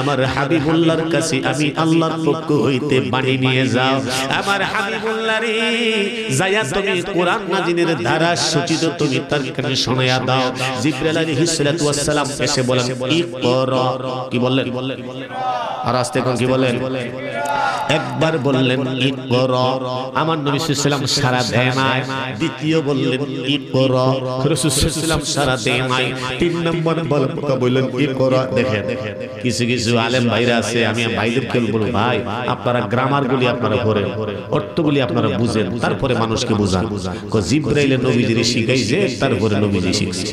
আমার হাবিবুল্লাহর কাছে আমি আল্লাহর পক্ষ হইতে বাণী নিয়ে যাও। আমার হাবিবুল্লাহ রে যায়া তুমি কোরআন নাজিনের ধারা সূচিত তুমি তার কাছে শোনায়া দাও। জিব্রাইল আলাইহিস সালাতু ওয়াস সালাম এসে বলেন, ইকরা। কি বললেন? আর আস্তে কোন, কি বলেন একবার বললেন, ইকরা। আমার নবী সাল্লাল্লাহু আলাইহি সারা দেয় নাই। দ্বিতীয় বললেন, ইকরা। রাসূল সাল্লাল্লাহু আলাইহি সারা দেয় নাই। তিন নম্বর বল বললেন, ইকরা। দেখেন, কিছু কিছু আলেম ভাইরা আছে, আমি ভাইদেরকে বলব ভাই, আপনারা গ্রামার গুলি আপনারা পড়েন অর্থগুলি আপনারা বুঝেন, তারপরে মানুষকে বুঝান। কো জিব্রাইলের নবীজির শিখাইছে তারপরে নবীজি শিখছে।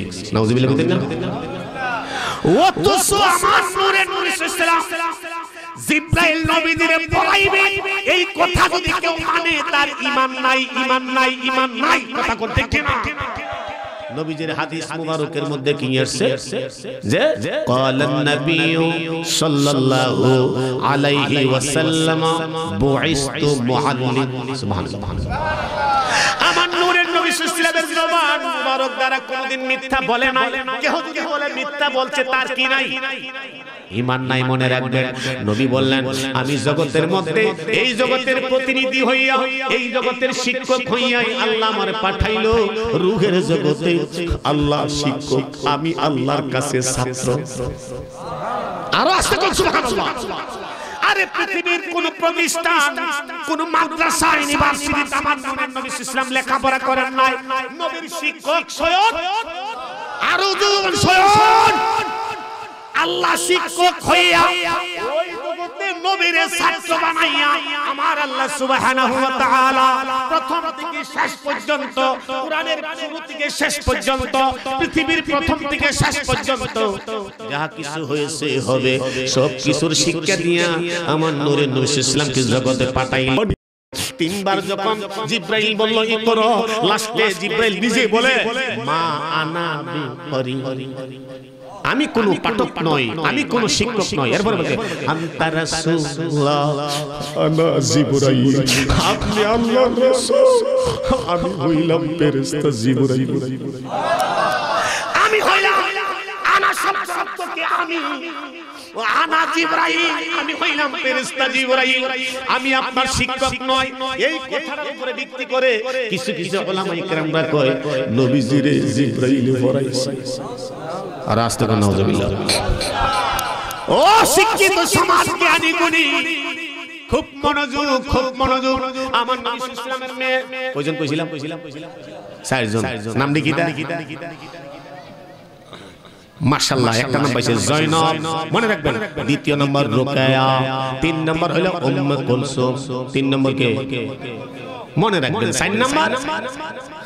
জিব্রাইল কথা যদি কেউ মানে তার ঈমান নাই ঈমান নাই ঈমান নাই, কথা কোন ঠিক না? নবীজির হাদিস মুবারকের মধ্যে কি আসছে যে ক্বালান নবিয়্যু সাল্লাল্লাহু আলাইহি ওয়াসাল্লাম বুইসতু মুআল্লিম। সুবহানাল্লাহ। আমার নূরের নবী সুসলামের জবান মুবারক দ্বারা কোনদিন মিথ্যা বলে না কেহ বলে মিথ্যা বলছে তার কি নাই? ইমান নাই মনে রাখবেন। নবী বললেন আমি জগতের মধ্যে এই জগতের প্রতিনিধি হইয়া এই জগতের শিক্ষক হইয়া আল্লাহ আমার পাঠাইলো। রুহের জগতে আল্লাহ শিক্ষক আমি আল্লাহর কাছে ছাত্র। আরও আস্তে কোন সুবহানাল্লাহ আরে পৃথিবীর কোন প্রতিষ্ঠান কোন মাদ্রাসা ইউনিভার্সিটিতে আমার নূরের নবী ইসলাম লেখাপড়া করেন নাই। নবীর শিক্ষক স্বয়ং আরও দুজন স্বয়ং আল্লাহ শিক্ষক হইয়া আমার আল্লাহ থেকে শেষ পর্যন্ত পৃথিবীর প্রথম থেকে শেষ হয়েছে হবে ইসলামকে জগতে তিনবার যখন জিব্রাইল বলল ই করো লাস্টে জিব্রাইল নিজে বলে, মা আনা আমি কোন পাঠক নই আমি কোন শিক্ষক নই। এরপর বলছে আন্তা রাসূলুল্লাহ আনা জিবরাইল আপনি আল্লাহর রাসূল আমি হইলাম ফেরেশতা জিবরাইল। আমি হইলাম আনা শব্দ শব্দকে আমি ও আনা জিবরাইল আমি হইলাম ফেরেশতা জিবরাইল। আমি আপনার শিক্ষক নয় এই কথার উপরে ভিত্তি করে কিছু কিছু কয় নবীজিরে জিবরাইল আর আস্তে শিক্ষিত সমাজ জ্ঞানী গুণী। খুব মনোযোগ খুব মনোযোগ। আমার নবী ইসলামের মেয়ে। কয়জন কইছিলাম? চারজন। নাম লিখিতা? মাশাআল্লাহ, একটা নাম পাইছে জয়নব। মনে রাখবেন, দ্বিতীয় নম্বর রুকায়া। তিন নম্বর হলো উম্মে কুলসুম। তিন নম্বর কে? মনে রাখবেন সাইন নাম্বার?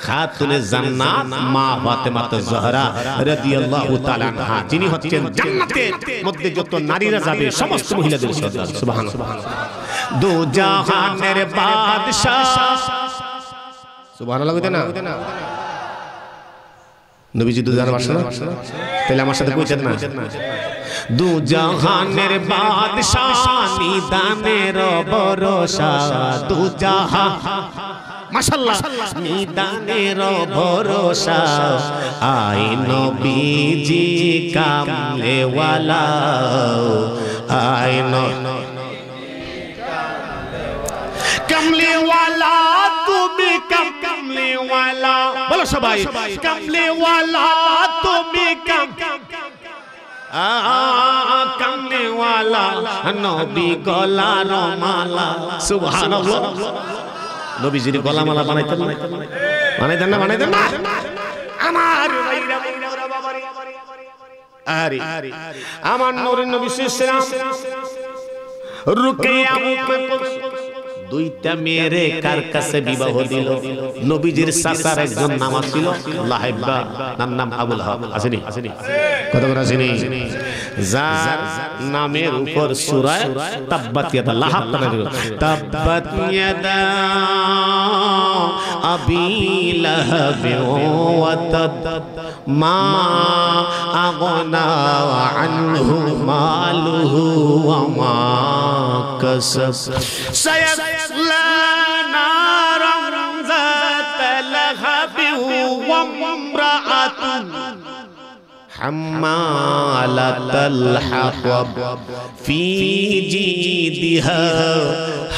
খাতুনে জান্নাত মা ফাতেমা জোহরা রাদিয়াল্লাহু তাআলা আনহা যিনি হচ্ছেন জান্নাতের মধ্যে যত নারীরা যাবে সমস্ত মহিলাদের সর্দার সুবহানাল্লাহ। দু জাহানের বাদশা সুবহানাল্লাহ কইতে না? নবীজি দুজাহান বাসা না? তাহলে আমার সাথে কইতেন না দু জাহানের বাদশাহ, নিদানের ভরসা। দু জাহান মাশাআল্লাহ নিদানের ভরসা। আই নবীজি কামলে ওয়ালা আই নবী वाला तू भी कम कमले वाला बोलो सबाई कमले वाला तू भी कम আ কামনে ওয়ালা নবী গলার মালা সুবহানাল্লাহ নবীজির গলা মালা বানাইতেন না বানাইতেন না বানাইতেন না আমার ভাইরা বোনেরা বাবারে আরে আমার নূরের নবী সাল্লাল্লাহু রুকিয়া দুইটা মেয়েরে কার কাছে বিবাহ দিল? নবীজির সাসার একজন নাম ছিল লাহিবা নাম নাম আবুল হক। আসেনি? কত করে আসেনি? যার নামের উপর সূরা তাব্বাত ইয়াদা লাহাব তাব্বাত ইয়াদা আবি লাহাব ওয়া তাব মা আগনা আনহু মালুহু ওয়া মা কাসাব سيصلى نارا ذات لهب وامرأة হাম্মালাতাল হাতাব ফি জিদিহা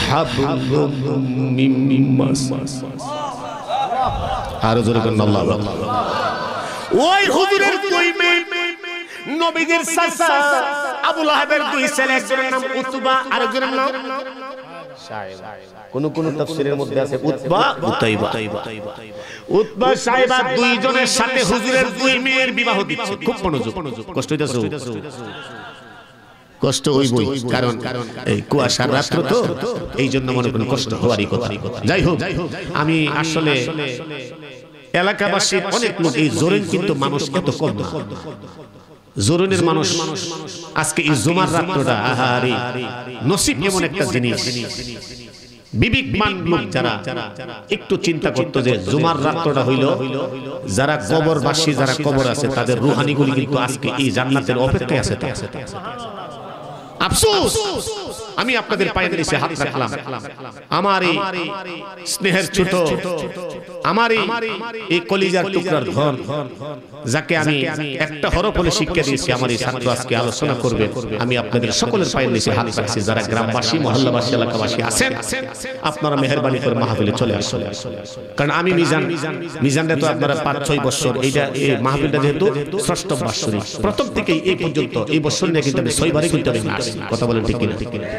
হাবলুম মিন মাস আরো জোরে করুন আল্লাহু আকবার ওই হুজুরের দুই মেয়ে নবীদের চাচা আবু লাহাবের দুই ছেলে একজনের নাম উতবা আরেকজনের নাম কোন কোন তাফসীরের মধ্যে আছে উতবা? উতাইবা। উতবা সাহেবা দুইজনের সাথে হুজুরের দুই মেয়ের বিবাহ দিচ্ছে। খুব মনোযোগ। কষ্ট হইতাছে কষ্ট হইবই। কারণ এই কুয়াশার রাত্র তো। এই জন্য মনে করেন কষ্ট হওয়ারই কথা। যাই হোক আমি আসলে এলাকাবাসীর অনেক লোক এই জোরেন কিন্তু মানুষ এত কম না। জোরনের মানুষ। আজকে এই জুমার রাত্রটা আহারে। নসিব এমন একটা জিনিস। বিবেকমান লোক যারা একটু চিন্তা করতো যে জুমার রাত্রটা হইল যারা কবরবাসী যারা কবর আছে তাদের রুহানিগুলি কিন্তু আজকে এই জান্নাতের অপেক্ষায় আছে আফসোস! আমি আপনাদের পায়ে নিচে হাত রাখলাম। আমার এই স্নেহের ছোট আমার এই কলিজার টুকরার ধন যাকে আমি একটা হরফ বলে শিক্ষা দিয়েছি আমার এই ছাত্র আজকে আলোচনা করবে। আমি আপনাদের সকলের পায়ের নিচে হাত রাখছি। যারা গ্রামবাসী মহল্লাবাসী এলাকাবাসী আছেন আপনারা মেহরবানি করে মাহফিলে চলে আসলে কারণ আমি মিজান মিজানটা তো আপনারা পাঁচ ছয় বছর এইটা এই মাহফিলটা যেহেতু ষষ্ঠ বাৎসরিক। প্রথম থেকে এই পর্যন্ত এই বছর নিয়ে কিন্তু আমি ছয়বারই কিন্তু আমি আসি কথা বলেন ঠিক কিনা ঠিক কিনা?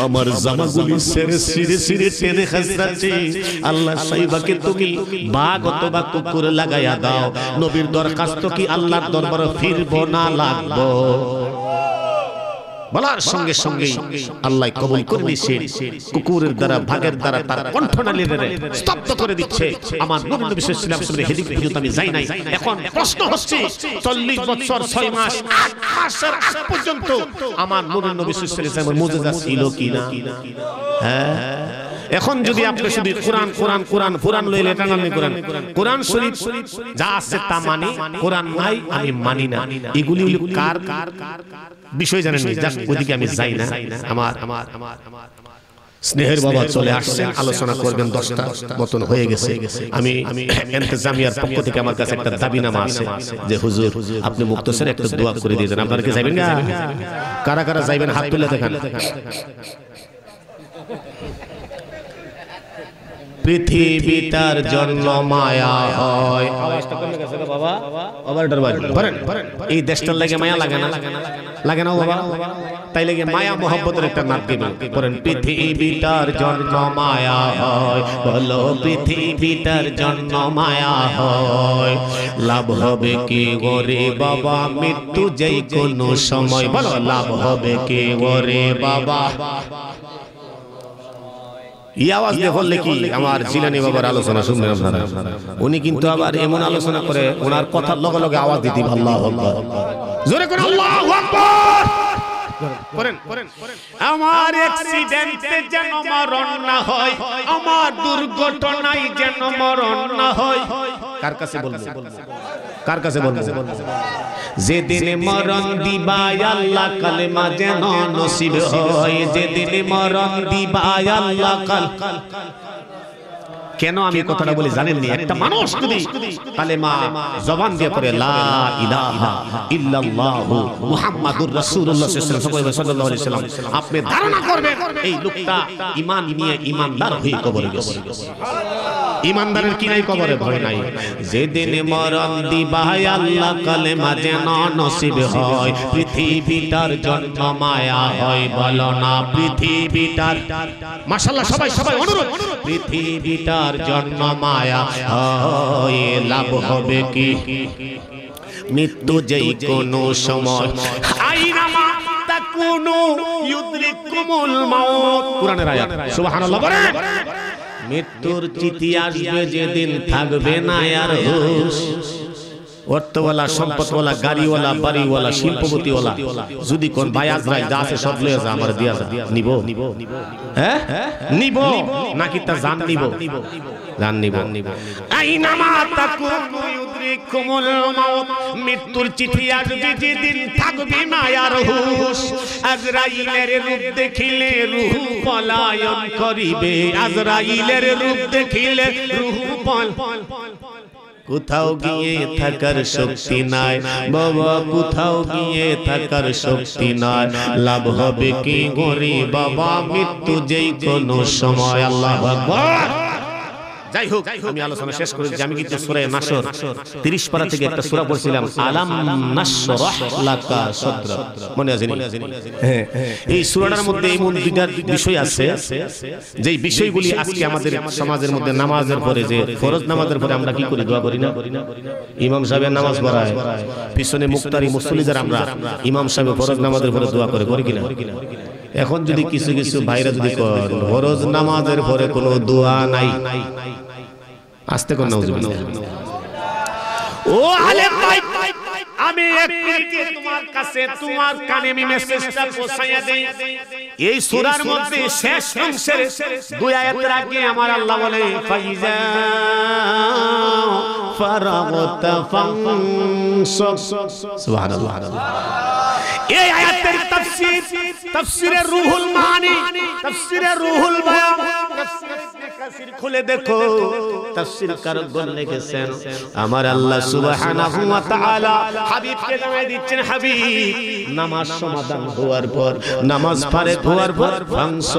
আমার জামাগুলি সেরে সিরে সিরে টেনে খাসরাচ্ছে আল্লাহ সাইবাকে তুমি বাঘ অথবা কুকুর লাগাইয়া দাও। নবীর দরখাস্ত কি আল্লাহর দরবারে ফিরবো না লাগবো? বলার সঙ্গে সঙ্গে আল্লাহ কবুল করে নিছে কুকুরের দ্বারা ভাগের দ্বারা তার কণ্ঠনালীরে স্তব্ধ করে দিচ্ছে। আমার নবী নবী সাল্লাল্লাহু আলাইহি হেদিক পর্যন্ত আমি যাই নাই। এখন প্রশ্ন হচ্ছে 40 বছর 6 মাস 8 মাসের আগ পর্যন্ত আমার নবী নবী সাল্লাল্লাহু আলাইহি মুজিজা ছিল কিনা? হ্যাঁ? এখন যদি আপনি শুধু কোরআন কোরআন কোরআন কোরআন লইলে টানানি কোরআন কোরআন শরীফ যা আছে তা মানি কোরআন নাই আমি মানি না। এগুলি হলো কার বিষয় জানেন না? জাস্ট ওইদিকে আমি যাই না। আমার আমার আমার স্নেহের বাবা চলে আসছেন আলোচনা করবেন দশটা মতন হয়ে গেছে। আমি এন্তেজামিয়ার পক্ষ থেকে আমার কাছে একটা দাবিনামা আছে যে হুজুর আপনি মুক্তসের একটা দোয়া করে দিয়ে দেন। আপনারা কি যাবেন না কারা কারা যাইবেন হাত তুলে দেখান। পৃথিবীটার জন্য মায়া হয়। এই দেশটার লাগে মায়া লাগে না? লাগে না? বাবা? তাই লাগে মায়া মোহব্বতের একটা নাম দিবেন। করেন পৃথিবীটার জন্য মায়া হয়। বলো পৃথিবীটার জন্য মায়া হয়। লাভ হবে কি ওরে বাবা? মৃত্যু যেই কোনো সময় বলো লাভ হবে কি ওরে বাবা? এই আওয়াজ দিয়ে বললে আমার জিলানি বাবার আলোচনা শুনবেন আপনারা। উনি কিন্তু আবার এমন আলোচনা করে ওনার কথার লগে লগে আওয়াজ দিতে আল্লাহ জোরে করে আল্লাহ আকবার। আমার অ্যাক্সিডেন্টে যেন মরণ না হয়, আমার দুর্ঘটনায় যেন মরণ না হয়। কার কাছে বলব? কার কাছে বলব? যে দিনে মরণ দিবাই আল্লাহ কালেমা যেন নসিব হয়। যে দিনে মরণ দিবাই আল্লাহ কাল কেন আমি কথাটা বলি জানেননি? একটা মানুষ যদি কালেমা জবান দিয়ে পড়ে লা ইলাহা ইল্লাল্লাহু মুহাম্মাদুর রাসূলুল্লাহ সাল্লাল্লাহু আলাইহি সাল্লাম আপনি ধারণা করবেন এই লোকটা ঈমান নিয়ে ঈমানদার হয়ে কবরে গেছে। ইমানদারের কি নাই কবরে? ভয় নাই। যেদিন মরণ দিবাই আল্লাহ কালে মাঝে নসিব হয়। পৃথিবীটার জন্য মায়া হয় বলো না। পৃথিবীটার মাশাআল্লাহ সবাই সবাই অনুরোধ। পৃথিবীটার জন্য মায়া। হয়, লাভ হবে কি? মৃত্যু যেই কোনো সময়। মৃত্যুর চিঠি আসবে যেদিন থাকবে না আর হুশ। অর্থওয়ালা সম্পদওয়ালা গাড়িওয়ালা বাড়িওয়ালা শিল্পপতিওয়ালা যদি কোন ভাই আজরাই যা আছে সব লয়ে যা আমার দিয়া যা নিব হ্যাঁ? নিব। নাকি তার জান নিব? জান নিব। আইনামা তাকুনু ইউদ্রিকুমুল মাউত মৃত্যুর চিঠি আসবে যেদিন থাকবে না আর হুশ আজরাইলের রূপ দেখিলে রূহ পলায়ন করিবে। আজরাইলের রূপ দেখিলে রূহ পল কোথাও গিয়ে থাকার শক্তি নাই। বাবা কোথাও গিয়ে থাকার শক্তি নাই। লাভ হবে কি গরি বাবা মৃত্যু যেই কোনো সময়। আল্লাহ আকবার। যাই হোক আমি আলোচনা শেষ করেছি আমি কিন্তু সূরা নাসর 30 পারা থেকে একটা সূরা পড়ছিলাম আলাম নাশরাহ লাকা সদরা। মনে আছে নি? হ্যাঁ এই সূরাটার মধ্যে এমন দুইটা বিষয় আছে যেই বিষয়গুলি আজকে আমাদের সমাজের মধ্যে নামাজের পরে যে ফরজ নামাজের পরে আমরা কি করি দোয়া করি না? ইমাম সাহেবের নামাজ পড়ায় পিছনে মুক্তারি মুসল্লিদের আমরা ইমাম সাহেব ফরজ নামাজের পরে দোয়া করে করি কিনা? এখন যদি কিছু কিছু ভাইরা যদি কর ফরজ নামাজের পরে কোনো দোয়া নাই। আসতে কোন ও আলেম ভাই আমি এক মিনিটে তোমার কাছে তোমার কানে আমি মেসেজটা পৌঁছাইয়া দেই। এই সূরার মধ্যে শেষ অংশের দুই আয়াতের আগে আমার আল্লাহ বলে ফাইজা ফারাগতা ফানসাব সুবহানাল্লাহ। এই আয়াতের তাফসীর তাফসীরের রুহুল মানি তাফসীরের রুহুল বায়ান। তাফসীর খুলে দেখো, তাফসীর লিখেছেন আমার আল্লাহ সুবহানাহু ওয়া তাআলা হাবিবকে দিচ্ছেন, হাবিব, নামাজ সমাধান হওয়ার পর, নামাজ ফারেক হওয়ার পর ফাংস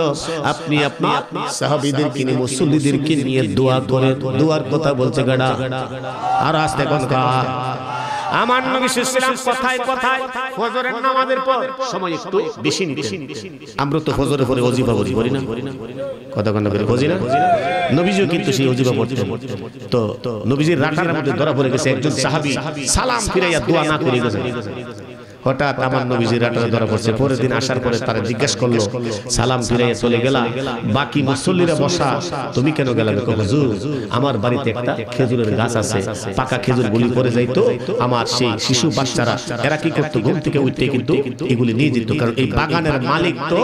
আপনি আপনি সাহাবীদেরকে নিয়ে, মুসল্লিদেরকে নিয়ে দোয়া করে দোয়ার কথা বলছে, গাড়া। আর আসতে কোন কা। আমার নবী সাল্লাল্লাহু কথায় কথায় ফজরের নামাজের পর সময় একটু বেশি নিতেন। আমরা তো ফজরের পরে ওজিফা করি করি না? কথা কথা করে বুঝি না? নবীজিও কিন্তু সেই ওজিফা পড়তেন। তো নবীজির রাটার মধ্যে ধরা পড়ে গেছে একজন সাহাবী, সালাম ফিরাইয়া দোয়া না করে গেছে হঠাৎ আমার নবীজি রাটারে ধরা পড়ছে। পরের দিন আসার পরে তারা জিজ্ঞেস করল সালাম ফিরাইয়া চলে গেলা? বাকি মুসল্লিরা বসা তুমি কেন গেলাম হুজুর আমার বাড়িতে একটা খেজুরের গাছ আছে পাকা খেজুর গুলি পড়ে যাইতো আমার সেই শিশু বাচ্চারা এরা কি করতো? ঘুম থেকে উঠতে কিন্তু এগুলি নিয়ে যেত কারণ এই বাগানের মালিক তো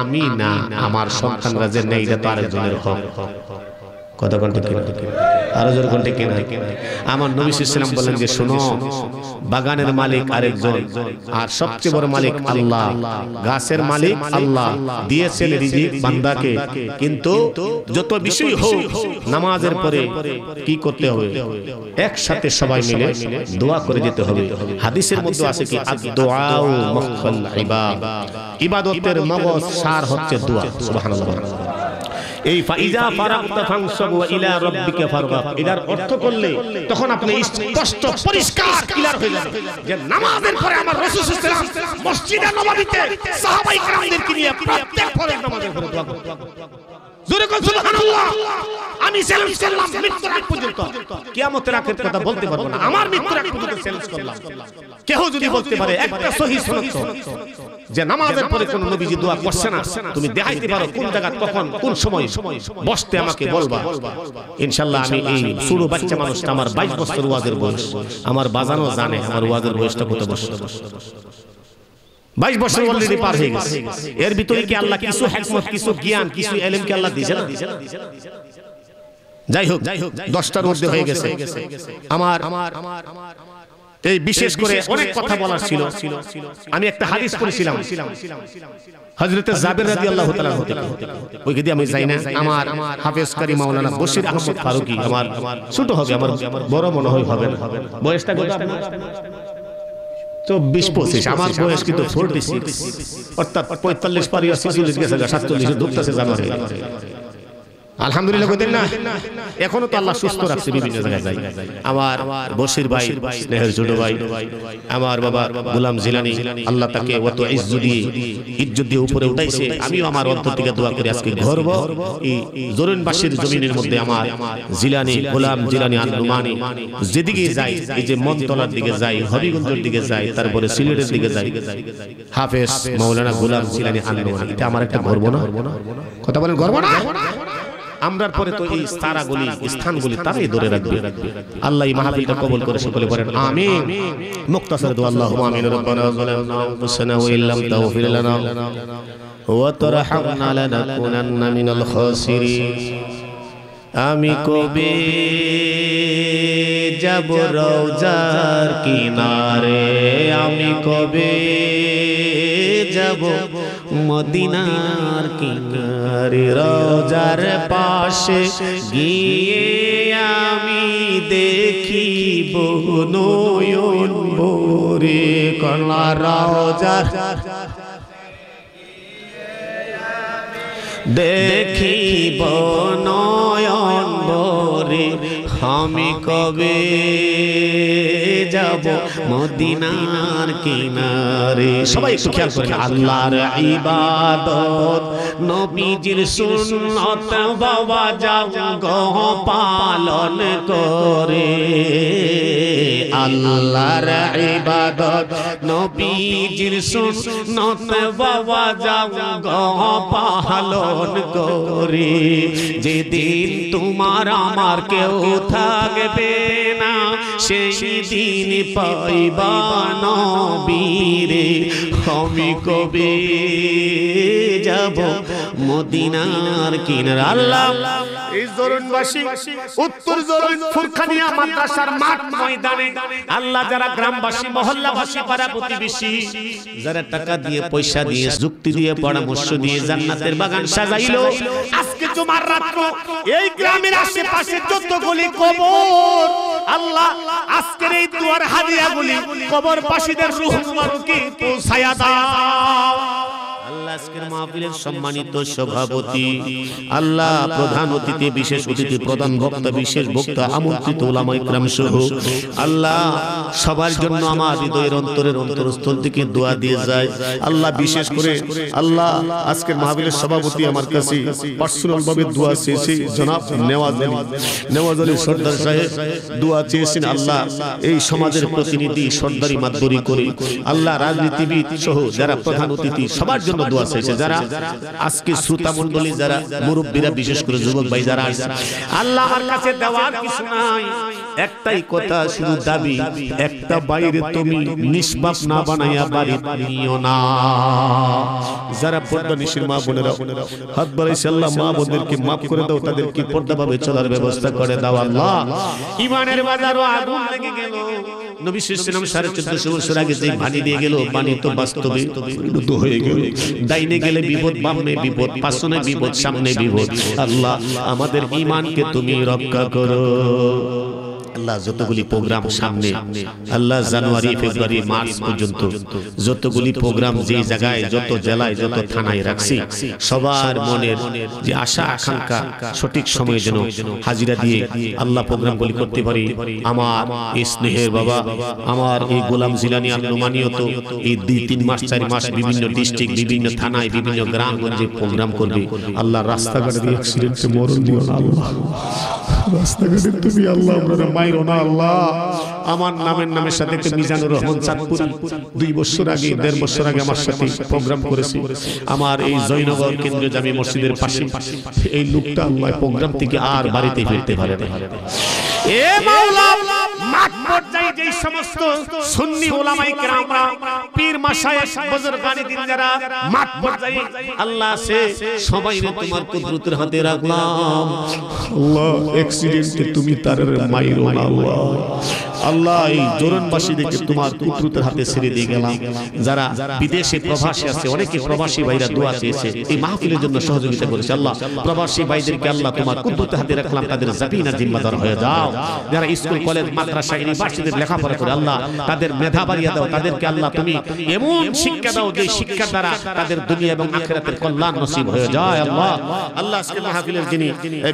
আমি না আমার সন্তানরা যে নেই এটা তো আরেকজনের হক। আরও জোর আমার নবী যে বাগানের মালিক আরেকজন। আর সবচেয়ে বড় মালিক আল্লাহ। গাছের মালিক আল্লাহ। দিয়েছেন রিজিক বান্দাকে। কিন্তু যত বিষয় হোক, নামাজের পরে কি করতে হবে? একসাথে সবাই মিলে দোয়া করে যেতে হবে। হাদিসের মধ্যে আছে কি? ইবাদতের মগজ সার হচ্ছে দোয়া এই ফাইজা ফারাগতা ফানসাব ওয়া ইলা রাব্বিকা ফারগাব এটার অর্থ করলে তখন আপনি স্পষ্ট পরিষ্কার ক্লিয়ার হয়ে যাবে যে নামাজের পরে আমার রাসূল সাল্লাল্লাহু আলাইহি ওয়াসাল্লাম মসজিদে নববীতে সাহাবায়ে কেরামদেরকে নিয়ে প্রত্যেক ফরজ নামাজের পরে দোয়া করতেন। তুমি দেখাইতে পারো কোন জায়গা, কখন, কোন সময় বসতে আমাকে বলবা। ইনশাআল্লাহ আমি এই ছোট বাচ্চা মানুষটা আমার 22 বছর ওয়াজের বয়স। আমার বাজানো জানে, আমার ওয়াজের বয়সটা কত বছর? বাইশ বছর অলরেডি পার হয়ে গেছে। এর ভিতরে কি আল্লাহ কিছু হ্যাকমত কিছু জ্ঞান কিছু এলেম কি আল্লাহ দিয়েছে। না যাই হোক যাই হোক। দশটার মধ্যে হয়ে গেছে। আমার আমার আমার আমার এই বিশেষ করে অনেক কথা বলার ছিল। আমি একটা হাদিস করেছিলাম হযরতে জাবের রাদিয়াল্লাহু তাআলা হতে ওই যদি আমি যাই না। আমার হাফেজ কারি মাওলানা বশির আহমদ ফারুকী আমার ছোট হবে আমার বড় মনে হয় হবে না। বয়সটা কত আপনার? চব্বিশ পঁচিশ আমার বয়স কিন্তু ফোরটি সিক্স অর্থাৎ পঁয়তাল্লিশ পারি ছিচল্লিশ গেছে সাতচল্লিশে ঢুকতেছে জানুয়ারি। আলহামদুলিল্লাহ কইতেন না? এখনও তো আল্লাহ সুস্থ রাখছে বিভিন্ন জায়গায় যাই। আমার বশির ভাই স্নেহের ছোট ভাই আমার বাবা গোলাম জিলানি আল্লাহ তাকে অত ইজ্জত দিয়ে ইজ্জত দিয়ে উপরে উঠাইছে। আমিও আমার অন্তর থেকে দোয়া করি আজকে গর্ব এই জরুনবাসীর জমিনের মধ্যে আমার জিলানি গোলাম জিলানি আন্দুমানি যেদিকে যাই এই যে মনতলার দিকে যাই হবিগঞ্জের দিকে যাই তারপরে সিলেটের দিকে যাই হাফেজ মৌলানা গোলাম জিলানি আন্দুমানি এটা আমার একটা গর্ব না? কথা বলেন গর্ব না? আমরার পরে তো এই স্তারাগুলি স্থানগুলি তারাই ধরে রাখবে। আল্লাহ এই মাহফিলটা কবুল করে সকলে বলেন আমিন। মুক্তাসার দোয়া আল্লাহুম্মা আমিন। রব্বানা যালামনা আনফুসানা ওয়া ইল্লাম তাগফির লানা ওয়া তারহামনা লানাকুনান্না মিনাল খাসিরিন আমি কবে যাব রওজার কিনারে আমি কবে যাব। মদিনার কিনারে রওজার পাশে গিয়ে আমি দেখিব নয়ন ভরে কলা রওজার দেখিব নয়ন ভরে আমি কবে যাব মদিনার কিনারে? সবাই একটু খেয়াল করে আল্লাহর ইবাদত, নবীজির সুন্নত বাবা যাও গহ পালন করে। আল্লাহর ইবাদত, নবীজির সুন্নত বাবা যাও গহ পালন করে। যেদিন তোমার আমার কেউ থাকবে না সেই দিন পাইবা নবীরে। আমি কবে যাব মদিনার কিনার। আল্লাহ এই জরুনবাসী উত্তর জরুন ফুরখানিয়া মাদ্রাসার মাঠ ময়দানে আল্লাহ যারা গ্রামবাসী মহল্লাবাসী পাড়া প্রতিবেশী যারা টাকা দিয়ে পয়সা দিয়ে যুক্তি দিয়ে পরামর্শ দিয়ে জান্নাতের বাগান সাজাইলো আজকে জুমার রাত্র এই গ্রামের আশেপাশে যতগুলি কবর আল্লাহ আজকের এই দুয়ার হাদিয়াগুলি কবর পাশীদের রূহ মুবারকে পৌঁছায়া দাও। আজকের মাহফিলের সম্মানিত সভাপতি। আল্লাহ প্রধান অতিথি বিশেষ অতিথি প্রধান বক্তা বিশেষ বক্তা আমন্ত্রিত ওলামা ইকরাম সহ। আল্লাহ সবার জন্য আমার হৃদয়ের অন্তরের অন্তরস্থল থেকে দোয়া দিয়ে যায়। আল্লাহ বিশেষ করে আল্লাহ আজকের মাহফিলের সভাপতি আমার কাছে পার্সোনাল ভাবে দোয়া চেয়েছে জনাব নেওয়াজ আলী। নেওয়াজ আলী। সর্দার সাহেব দোয়া চেয়েছেন আল্লাহ। এই সমাজের প্রতিনিধি সর্দারি মাধ্যরি করে। আল্লাহ রাজনীতিবিদ সহ যারা প্রধান অতিথি সবার জন্য দোয়া চাইছে যারা আজকে শ্রোতা মণ্ডলী যারা মুরব্বীরা বিশেষ করে যুবক ভাই যারা আল্লাহ আমার কাছে দেওয়ার কিছু নাই। একটাই কথা শুধু দাবি একটা বাইরে তুমি নিষ্পাপ না বানাইয়া বাড়ি নিও না। যারা পর্দা নিশির মা বোনেরা হাত বাড়াইছে আল্লাহ মা বোনদেরকে মাফ করে দাও তাদেরকে পর্দা ভাবে চলার ব্যবস্থা করে দাও আল্লাহ। ইমানের বাজারও আগুন লেগে গেল। নবী বছর আগে যে বাণী দিয়ে গেল বাণী তো বাস্তবে হয়ে গেল। ডাইনে গেলে বিপদ বামে বিপদ পাশনে বিপদ সামনে বিপদ। আল্লাহ আমাদের ইমানকে তুমি রক্ষা করো। আল্লাহ যতগুলি প্রোগ্রাম সামনে, আল্লাহ জানুয়ারি, ফেব্রুয়ারি, মার্চ পর্যন্ত যতগুলি প্রোগ্রাম যে জায়গায়, যত জেলায়, যত থানায় রাখছি, সবার মনের যে আশা, আকাঙ্ক্ষা সঠিক সময়ে যেন হাজিরা দিয়ে আল্লাহ প্রোগ্রামগুলি করতে পারি। আমার এই স্নেহের বাবা, আমার এই গোলাম জিলানি আল্লুমানিও তো এই দুই, তিন মাস, চার মাস বিভিন্ন ডিস্ট্রিক্ট বিভিন্ন থানায়, বিভিন্ন গ্রামগঞ্জে প্রোগ্রাম করবে। আল্লাহ রাস্তাঘাটে অ্যাক্সিডেন্টে মরণ দিও আল্লাহ। রাস্তাঘাটে তুমি আল্লাহ আমরা মাইরো না আল্লাহ আমার নামের নামের সাথে মিজানুর রহমান চাঁদপুরি। দুই বছর আগে, দেড় বছর আগে আমার সাথে প্রোগ্রাম করেছি। আমার এই জয়নগর কেন্দ্রীয় জামি মসজিদের পাশে। এই লোকটা আল্লাহ প্রোগ্রাম থেকে আর বাড়িতে ফিরতে পারে রাখলাম। তুমি তার মাইরো না, আল্লাহ। আল্লাহ এই জোরনবাসীদেরকে তোমার কুদরতের হাতে ছেড়ে দিয়ে গেলাম। যারা বিদেশে প্রবাসী আছে, অনেকে প্রবাসী ভাইরা দোয়া চেয়েছে, এই মাহফিলের জন্য সহযোগিতা করেছে। আল্লাহ, প্রবাসী ভাইদেরকে আল্লাহ তোমার কুদরতের হাতে রাখলাম, তাদের জাবিনা জিম্মাদার হয়ে যাও। যারা স্কুল, কলেজ, মাদ্রাসা, ইউনিভার্সিটিতে লেখাপড়া করে, আল্লাহ তাদের মেধা বাড়িয়ে দাও। তাদেরকে আল্লাহ তুমি এমন শিক্ষা দাও যে শিক্ষা দ্বারা তাদের দুনিয়া এবং আখিরাতের কল্যাণ নসিব হয়ে যায়। আল্লাহ আল্লাহ আজকে মাহফিলের যিনি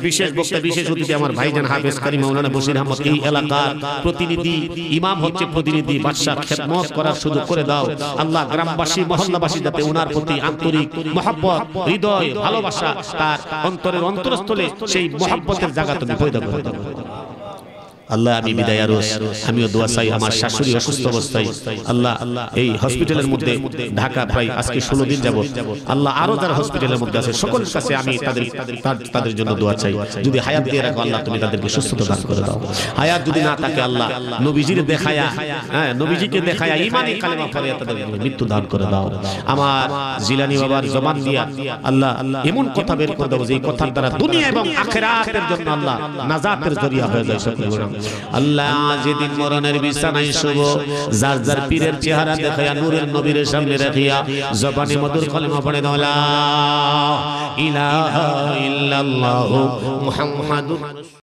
বিশেষ বক্তা, বিশেষ অতিথি, আমার ভাইজান হাফেজ কারি মাওলানা বশির আহমদ, এই এলাকার প্রতিনিধি ইমাম হচ্ছে প্রতিনিধি, বাদশাহ খেদমত করার সুযোগ করে দাও। আল্লাহ গ্রামবাসী, মহল্লাবাসী যাতে ওনার প্রতি আন্তরিক মহব্বত, হৃদয়, ভালোবাসা তার অন্তরের অন্তরস্থলে সেই মহব্বতের জায়গা তুমি পয়দা করে দাও। আল্লাহ আমি বিদায় আরও আমিও দোয়া চাই আমার শাশুড়ি অসুস্থ অবস্থায়। আল্লাহ এই হসপিটালের মধ্যে ঢাকা প্রায় আজকে ষোলো দিন যাব আল্লাহ আরও যারা হসপিটালের মধ্যে আছে সকলের কাছে আমি তাদের তাদের জন্য দোয়া চাই। যদি হায়াত দিয়ে রাখো আল্লাহ তুমি তাদেরকে সুস্থতা দান করে দাও। হায়াত যদি না থাকে আল্লাহ নবীজির দেখায়া হ্যাঁ নবীজিকে দেখায়া ইমানি কালেমা পড়ে তাদের মৃত্যু দান করে দাও। আমার জিলানি বাবার জবান দিয়া আল্লাহ এমন কথা বের করে দাও যে কথার দ্বারা দুনিয়া এবং আখেরাতের জন্য আল্লাহ নাজাতের জরিয়া হয়ে যায় সকলে। আল্লাহ যেদিন মরণের বিছানায় শুভ যার যার পীরের চেহারা দেখাইয়া নূরের নবীর সামনে রাখিয়া জবানে মধুর কলমা পড়ে দলা ইলাহা ইল্লাল্লাহু মুহাম্মাদুর